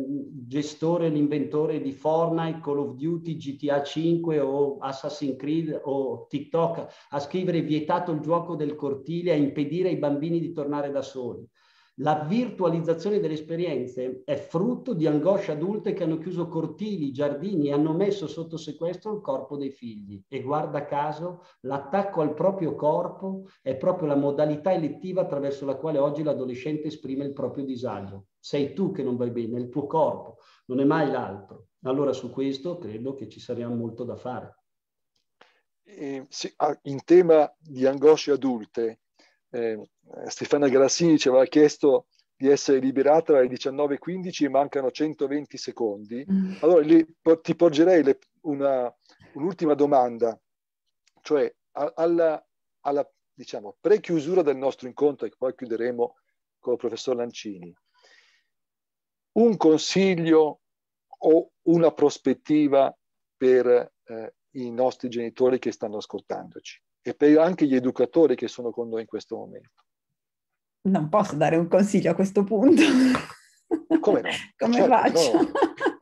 gestore, l'inventore di Fortnite, Call of Duty, GTA 5 o Assassin's Creed o TikTok a scrivere vietato il gioco del cortile, a impedire ai bambini di tornare da soli. La virtualizzazione delle esperienze è frutto di angosce adulte che hanno chiuso cortili, giardini e hanno messo sotto sequestro il corpo dei figli. E guarda caso, l'attacco al proprio corpo è proprio la modalità elettiva attraverso la quale oggi l'adolescente esprime il proprio disagio. Sei tu che non vai bene, è il tuo corpo, non è mai l'altro. Allora su questo credo che ci sarà molto da fare. Eh, sì, ah, in tema di angosce adulte, eh, Stefana Grassini ci aveva chiesto di essere liberata alle 19.15 e mancano 120 secondi. Mm. Allora lì ti porgerei le, una, un'ultima domanda, cioè alla, alla diciamo, pre-chiusura del nostro incontro, che poi chiuderemo con il professor Lancini, un consiglio o una prospettiva per eh, i nostri genitori che stanno ascoltandoci e per anche gli educatori che sono con noi in questo momento. Non posso dare un consiglio a questo punto. Come no? Come certo, faccio? No.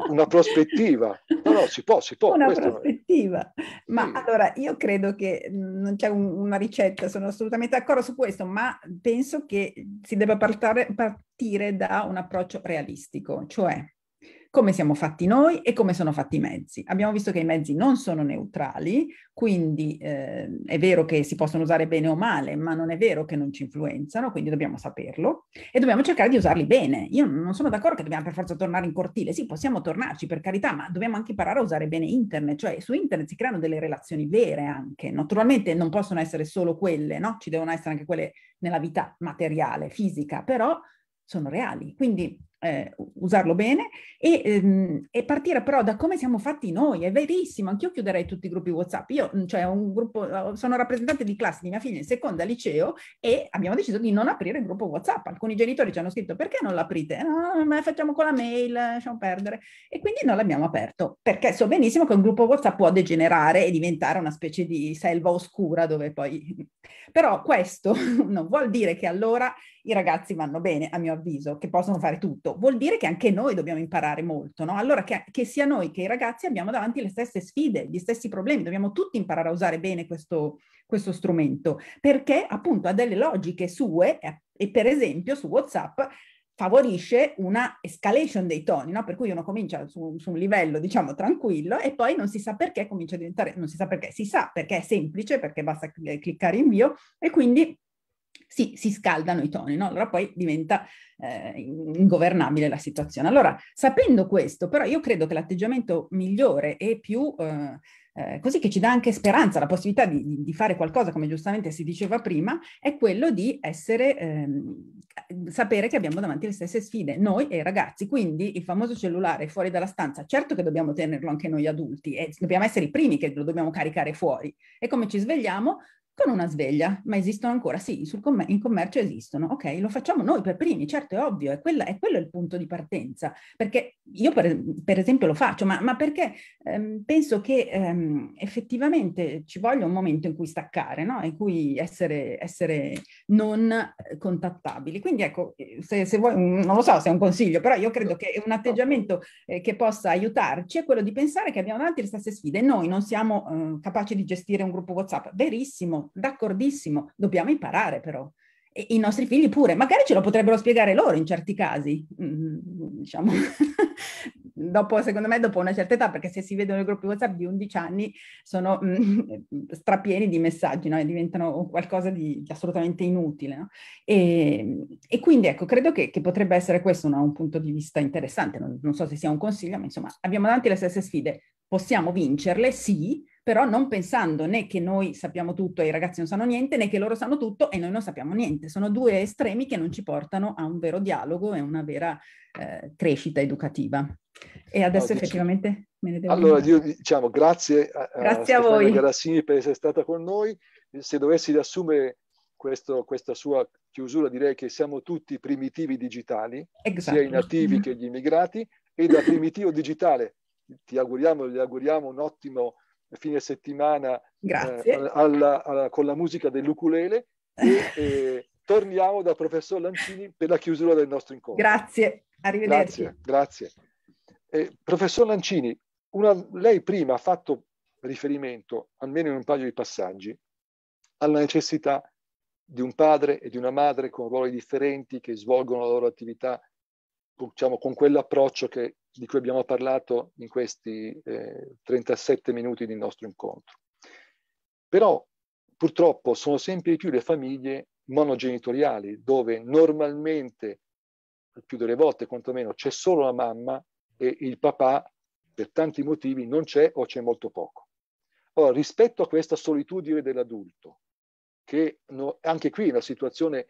Una prospettiva. No, no, si può, si può. Una prospettiva. Ma sì. allora, io credo che non c'è un, una ricetta, sono assolutamente d'accordo su questo, ma penso che si debba partare, partire da un approccio realistico, cioè come siamo fatti noi e come sono fatti i mezzi. Abbiamo visto che i mezzi non sono neutrali, quindi eh, è vero che si possono usare bene o male, ma non è vero che non ci influenzano, quindi dobbiamo saperlo e dobbiamo cercare di usarli bene. Io non sono d'accordo che dobbiamo per forza tornare in cortile, sì, possiamo tornarci per carità, ma dobbiamo anche imparare a usare bene internet, cioè su internet si creano delle relazioni vere anche. Naturalmente non possono essere solo quelle, no? Ci devono essere anche quelle nella vita materiale, fisica, però sono reali. Quindi eh, usarlo bene e, ehm, e, partire però da come siamo fatti noi. È verissimo, anch'io chiuderei tutti i gruppi WhatsApp. Io, mm, cioè, gruppo, sono rappresentante di classe di mia figlia in seconda liceo e abbiamo deciso di non aprire il gruppo WhatsApp. Alcuni genitori ci hanno scritto perché non l'aprite? No, ma facciamo con la mail, lasciamo perdere. E quindi non l'abbiamo aperto perché so benissimo che un gruppo WhatsApp può degenerare e diventare una specie di selva oscura dove poi... Però questo non vuol dire che allora i ragazzi vanno bene, a mio avviso, che possono fare tutto. Vuol dire che anche noi dobbiamo imparare molto, no? Allora che, che sia noi che i ragazzi abbiamo davanti le stesse sfide, gli stessi problemi, dobbiamo tutti imparare a usare bene questo, questo strumento, perché appunto ha delle logiche sue e, e per esempio su WhatsApp favorisce una escalation dei toni, no? per cui uno comincia su, su, un livello, diciamo, tranquillo e poi non si sa perché comincia a diventare, non si sa perché, si sa perché è semplice, perché basta cliccare invio e quindi si, si scaldano i toni, no? allora poi diventa eh, ingovernabile la situazione. Allora, sapendo questo, però io credo che l'atteggiamento migliore e più... Eh, eh, così che ci dà anche speranza, la possibilità di, di, fare qualcosa, come giustamente si diceva prima, è quello di essere, ehm, sapere che abbiamo davanti le stesse sfide, noi e i ragazzi. Quindi il famoso cellulare fuori dalla stanza, certo che dobbiamo tenerlo anche noi adulti e dobbiamo essere i primi che lo dobbiamo caricare fuori. E come ci svegliamo? Con una sveglia, ma esistono ancora? Sì, commer- in commercio esistono. Ok, lo facciamo noi per primi, certo è ovvio, è, quella, è quello il punto di partenza, perché io per, per esempio lo faccio, ma, ma perché ehm, penso che ehm, effettivamente ci voglia un momento in cui staccare, no? in cui essere, essere non contattabili. Quindi ecco, se, se, vuoi, non lo so se è un consiglio, però io credo che un atteggiamento eh, che possa aiutarci è quello di pensare che abbiamo davanti le stesse sfide. Noi non siamo eh, capaci di gestire un gruppo WhatsApp, verissimo, d'accordissimo, dobbiamo imparare però. E i nostri figli pure, magari ce lo potrebbero spiegare loro in certi casi, mm, diciamo, dopo, secondo me dopo una certa età, perché se si vedono i gruppi WhatsApp di 11 anni sono mm, strapieni di messaggi no? e diventano qualcosa di, di assolutamente inutile. No? E, e, quindi ecco, credo che, che potrebbe essere questo un, un, punto di vista interessante, non, non so se sia un consiglio, ma insomma abbiamo davanti le stesse sfide, possiamo vincerle? Sì, però non pensando né che noi sappiamo tutto e i ragazzi non sanno niente, né che loro sanno tutto e noi non sappiamo niente. Sono due estremi che non ci portano a un vero dialogo e una vera eh, crescita educativa. E adesso no, effettivamente me ne devo... Allora, io, diciamo, grazie, grazie a, a, a voi. Garassini per essere stata con noi. Se dovessi riassumere questo, questa sua chiusura, direi che siamo tutti primitivi digitali, esatto. sia i nativi che gli immigrati, e da primitivo digitale ti auguriamo, gli auguriamo un ottimo fine settimana eh, alla, alla, con la musica dell'ukulele e eh, torniamo da professor Lancini per la chiusura del nostro incontro. Grazie, arrivederci. Grazie, grazie. Eh, professor Lancini, una, lei prima ha fatto riferimento, almeno in un paio di passaggi, alla necessità di un padre e di una madre con ruoli differenti che svolgono la loro attività diciamo, con quell'approccio che di cui abbiamo parlato in questi eh, 37 minuti del nostro incontro. Però purtroppo sono sempre di più le famiglie monogenitoriali dove normalmente, più delle volte quantomeno, c'è solo la mamma e il papà per tanti motivi non c'è o c'è molto poco. Allora, rispetto a questa solitudine dell'adulto, che no, anche qui è una situazione,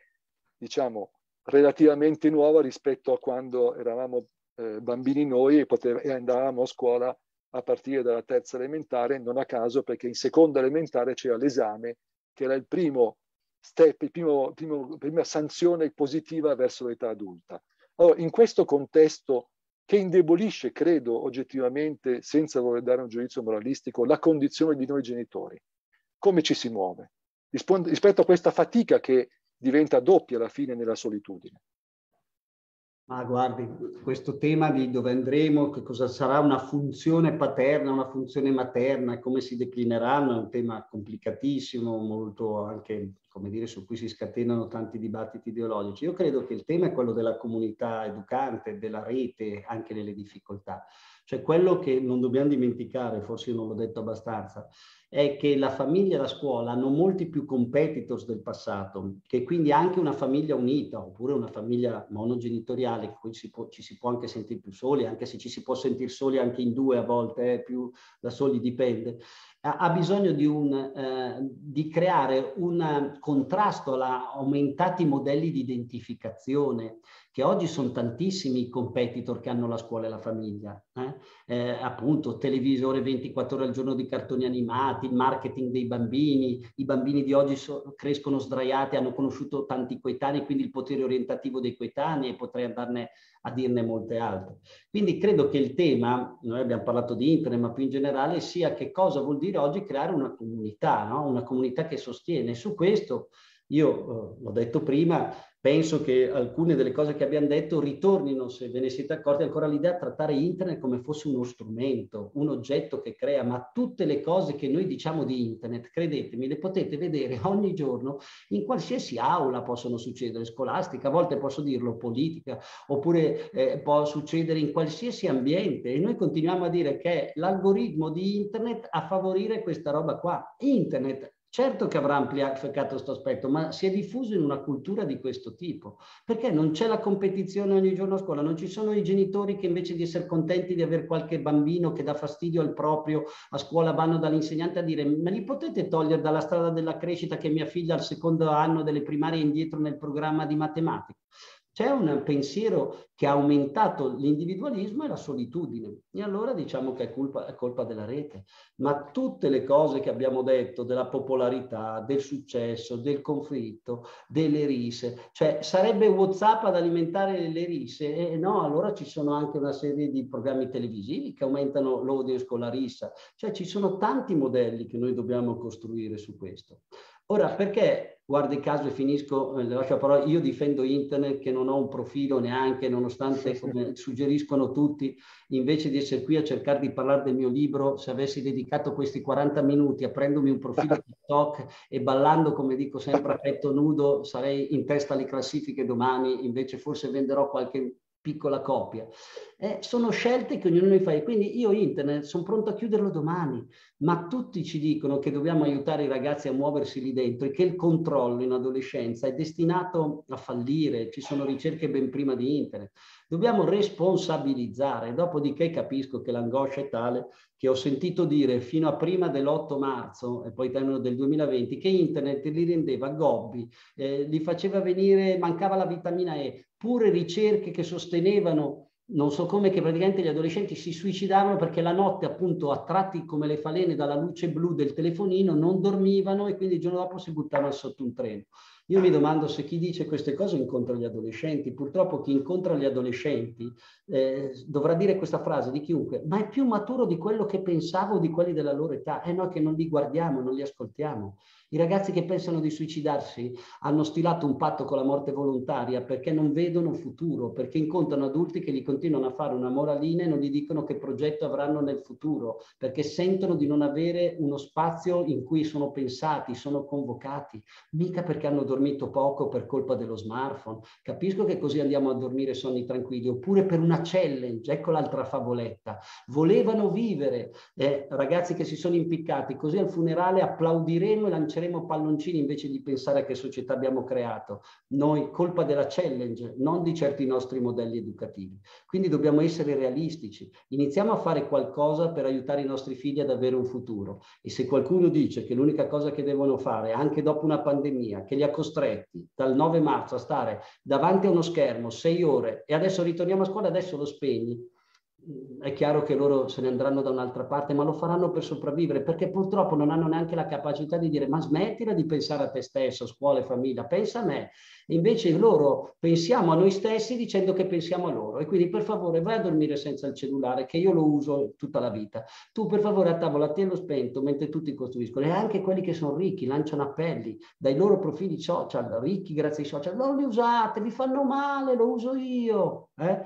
diciamo, relativamente nuova rispetto a quando eravamo eh, bambini noi e, poteva, e andavamo a scuola a partire dalla terza elementare, non a caso perché in seconda elementare c'era l'esame, che era il primo step, primo, prima sanzione positiva verso l'età adulta. Allora, in questo contesto che indebolisce, credo, oggettivamente, senza voler dare un giudizio moralistico, la condizione di noi genitori, come ci si muove rispetto a questa fatica che diventa doppia alla fine nella solitudine. Ma guardi, questo tema di dove andremo, che cosa sarà una funzione paterna, una funzione materna, come si declineranno, è un tema complicatissimo, molto anche, come dire, su cui si scatenano tanti dibattiti ideologici. Io credo che il tema è quello della comunità educante, della rete, anche nelle difficoltà. Cioè quello che non dobbiamo dimenticare, forse io non l'ho detto abbastanza, è che la famiglia e la scuola hanno molti più competitors del passato, che quindi anche una famiglia unita oppure una famiglia monogenitoriale, cui si può, ci si può anche sentire più soli, anche se ci si può sentire soli anche in due a volte, eh, più da soli dipende, ha bisogno di, un, eh, di creare un contrasto a aumentati modelli di identificazione che oggi sono tantissimi i competitor che hanno la scuola e la famiglia, eh? Eh, appunto televisore 24 ore al giorno di cartoni animati, il marketing dei bambini, i bambini di oggi so, crescono sdraiati, hanno conosciuto tanti coetanei, quindi il potere orientativo dei coetanei e potrei andarne a dirne molte altre. Quindi credo che il tema, noi abbiamo parlato di internet, ma più in generale, sia che cosa vuol dire oggi creare una comunità, no? una comunità che sostiene. Su questo io, eh, l'ho detto prima, penso che alcune delle cose che abbiamo detto ritornino, se ve ne siete accorti, ancora l'idea di trattare internet come fosse uno strumento, un oggetto che crea, ma tutte le cose che noi diciamo di internet, credetemi, le potete vedere ogni giorno in qualsiasi aula possono succedere, scolastica, a volte posso dirlo politica, oppure eh, può succedere in qualsiasi ambiente e noi continuiamo a dire che l'algoritmo di internet a favorire questa roba qua. Internet Certo che avrà amplificato questo aspetto, ma si è diffuso in una cultura di questo tipo, perché non c'è la competizione ogni giorno a scuola, non ci sono i genitori che invece di essere contenti di avere qualche bambino che dà fastidio al proprio a scuola vanno dall'insegnante a dire ma li potete togliere dalla strada della crescita che mia figlia al secondo anno delle primarie è indietro nel programma di matematica? C'è un pensiero che ha aumentato l'individualismo e la solitudine. E allora diciamo che è colpa, è colpa, della rete. Ma tutte le cose che abbiamo detto della popolarità, del successo, del conflitto, delle risse, cioè sarebbe WhatsApp ad alimentare le risse? E no, allora ci sono anche una serie di programmi televisivi che aumentano l'audience con la rissa. Cioè ci sono tanti modelli che noi dobbiamo costruire su questo. Ora, perché, guardi caso e finisco, eh, le lascio la parola, io difendo internet che non ho un profilo neanche, nonostante, come suggeriscono tutti, invece di essere qui a cercare di parlare del mio libro, se avessi dedicato questi 40 minuti a prendermi un profilo TikTok e ballando, come dico sempre, a petto nudo, sarei in testa alle classifiche domani, invece forse venderò qualche piccola copia. Eh, sono scelte che ognuno di noi fa quindi io internet sono pronto a chiuderlo domani, ma tutti ci dicono che dobbiamo aiutare i ragazzi a muoversi lì dentro e che il controllo in adolescenza è destinato a fallire, ci sono ricerche ben prima di internet. Dobbiamo responsabilizzare, dopodiché capisco che l'angoscia è tale che ho sentito dire fino a prima dell'8 marzo e poi termino del 2020 che internet li rendeva gobbi, eh, li faceva venire, mancava la vitamina E, pure ricerche che sostenevano non so come che praticamente gli adolescenti si suicidavano perché la notte appunto attratti come le falene dalla luce blu del telefonino non dormivano e quindi il giorno dopo si buttavano sotto un treno. Io mi domando se chi dice queste cose incontra gli adolescenti. Purtroppo chi incontra gli adolescenti eh, dovrà dire questa frase di chiunque, ma è più maturo di quello che pensavo di quelli della loro età. E eh noi che non li guardiamo, non li ascoltiamo. I ragazzi che pensano di suicidarsi hanno stilato un patto con la morte volontaria perché non vedono futuro, perché incontrano adulti che gli continuano a fare una moralina e non gli dicono che progetto avranno nel futuro, perché sentono di non avere uno spazio in cui sono pensati, sono convocati, mica perché hanno dormito poco per colpa dello smartphone. Capisco che così andiamo a dormire sonni tranquilli, oppure per una challenge, ecco l'altra favoletta. Volevano vivere, eh, ragazzi che si sono impiccati, così al funerale applaudiremo e lanceremo palloncini invece di pensare a che società abbiamo creato. Noi, colpa della challenge, non di certi nostri modelli educativi. Quindi dobbiamo essere realistici. Iniziamo a fare qualcosa per aiutare i nostri figli ad avere un futuro. E se qualcuno dice che l'unica cosa che devono fare, anche dopo una pandemia, che li ha costretti dal 9 marzo a stare davanti a uno schermo sei ore e adesso ritorniamo a scuola, adesso lo spegni, è chiaro che loro se ne andranno da un'altra parte, ma lo faranno per sopravvivere, perché purtroppo non hanno neanche la capacità di dire ma smettila di pensare a te stesso, scuola e famiglia, pensa a me. Invece loro pensiamo a noi stessi dicendo che pensiamo a loro. E quindi per favore vai a dormire senza il cellulare, che io lo uso tutta la vita. Tu per favore a tavola tienilo spento mentre tutti costruiscono. E anche quelli che sono ricchi lanciano appelli dai loro profili social, ricchi grazie ai social, non li usate, vi fanno male, lo uso io. Eh?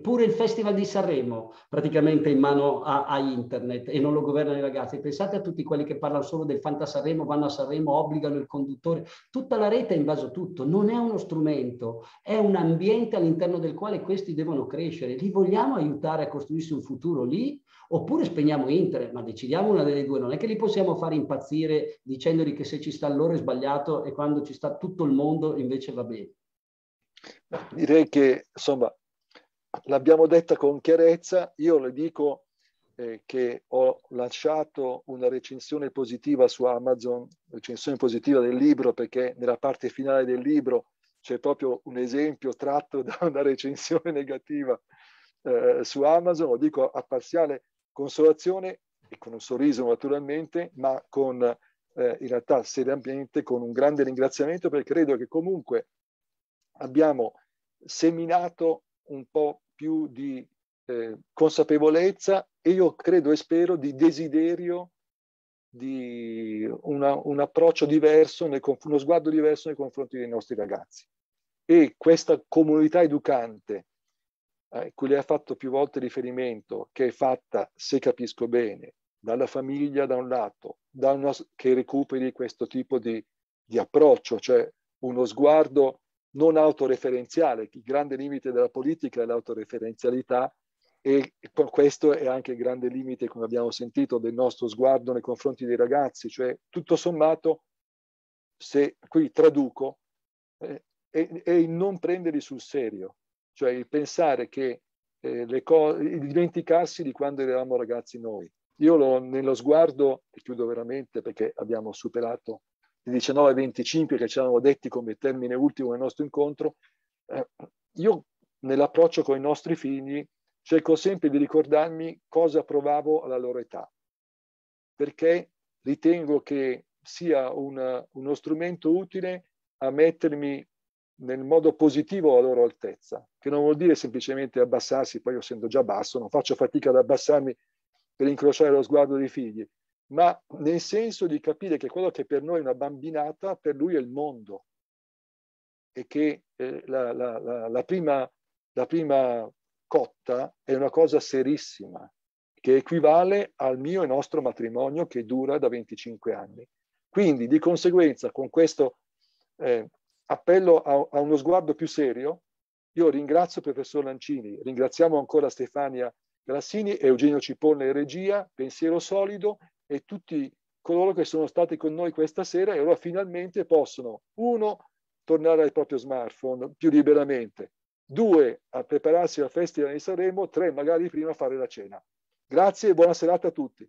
Pure il Festival di Sanremo praticamente in mano a, a, internet e non lo governano i ragazzi. Pensate a tutti quelli che parlano solo del Fanta Sanremo, vanno a Sanremo, obbligano il conduttore. Tutta la rete ha invaso tutto. Non è uno strumento, è un ambiente all'interno del quale questi devono crescere. Li vogliamo aiutare a costruirsi un futuro lì? Oppure spegniamo internet, ma decidiamo una delle due. Non è che li possiamo fare impazzire dicendogli che se ci sta loro è sbagliato e quando ci sta tutto il mondo invece va bene. Direi che insomma l'abbiamo detta con chiarezza, io le dico eh, che ho lasciato una recensione positiva su Amazon, recensione positiva del libro, perché nella parte finale del libro c'è proprio un esempio tratto da una recensione negativa eh, su Amazon, lo dico a parziale consolazione e con un sorriso naturalmente, ma con eh, in realtà seriamente con un grande ringraziamento perché credo che comunque abbiamo seminato un po' più di eh, consapevolezza e io credo e spero di desiderio di una, un approccio diverso, nel, uno sguardo diverso nei confronti dei nostri ragazzi. E questa comunità educante, eh, cui lei ha fatto più volte riferimento, che è fatta, se capisco bene, dalla famiglia da un lato, da una, che recuperi questo tipo di, di approccio, cioè uno sguardo non autoreferenziale. Il grande limite della politica è l'autoreferenzialità e questo è anche il grande limite, come abbiamo sentito, del nostro sguardo nei confronti dei ragazzi, cioè tutto sommato, se qui traduco, eh, è, è, il non prenderli sul serio, cioè il pensare che eh, le cose, il dimenticarsi di quando eravamo ragazzi noi. Io lo, nello sguardo, e chiudo veramente perché abbiamo superato di 19 25 che ci avevamo detti come termine ultimo del nostro incontro, eh, io nell'approccio con i nostri figli cerco sempre di ricordarmi cosa provavo alla loro età, perché ritengo che sia una, uno strumento utile a mettermi nel modo positivo alla loro altezza, che non vuol dire semplicemente abbassarsi, poi io essendo già basso, non faccio fatica ad abbassarmi per incrociare lo sguardo dei figli, ma nel senso di capire che quello che per noi è una bambinata, per lui è il mondo e che eh, la, la, la, la, prima, la prima cotta è una cosa serissima, che equivale al mio e nostro matrimonio che dura da 25 anni. Quindi, di conseguenza, con questo eh, appello a, a, uno sguardo più serio, io ringrazio il professor Lancini, ringraziamo ancora Stefania Grassini, Eugenio Cipolla in regia, Pensiero Solido e tutti coloro che sono stati con noi questa sera e ora finalmente possono, uno, tornare al proprio smartphone più liberamente, due, a prepararsi al Festival di Sanremo, tre, magari prima fare la cena. Grazie e buona serata a tutti.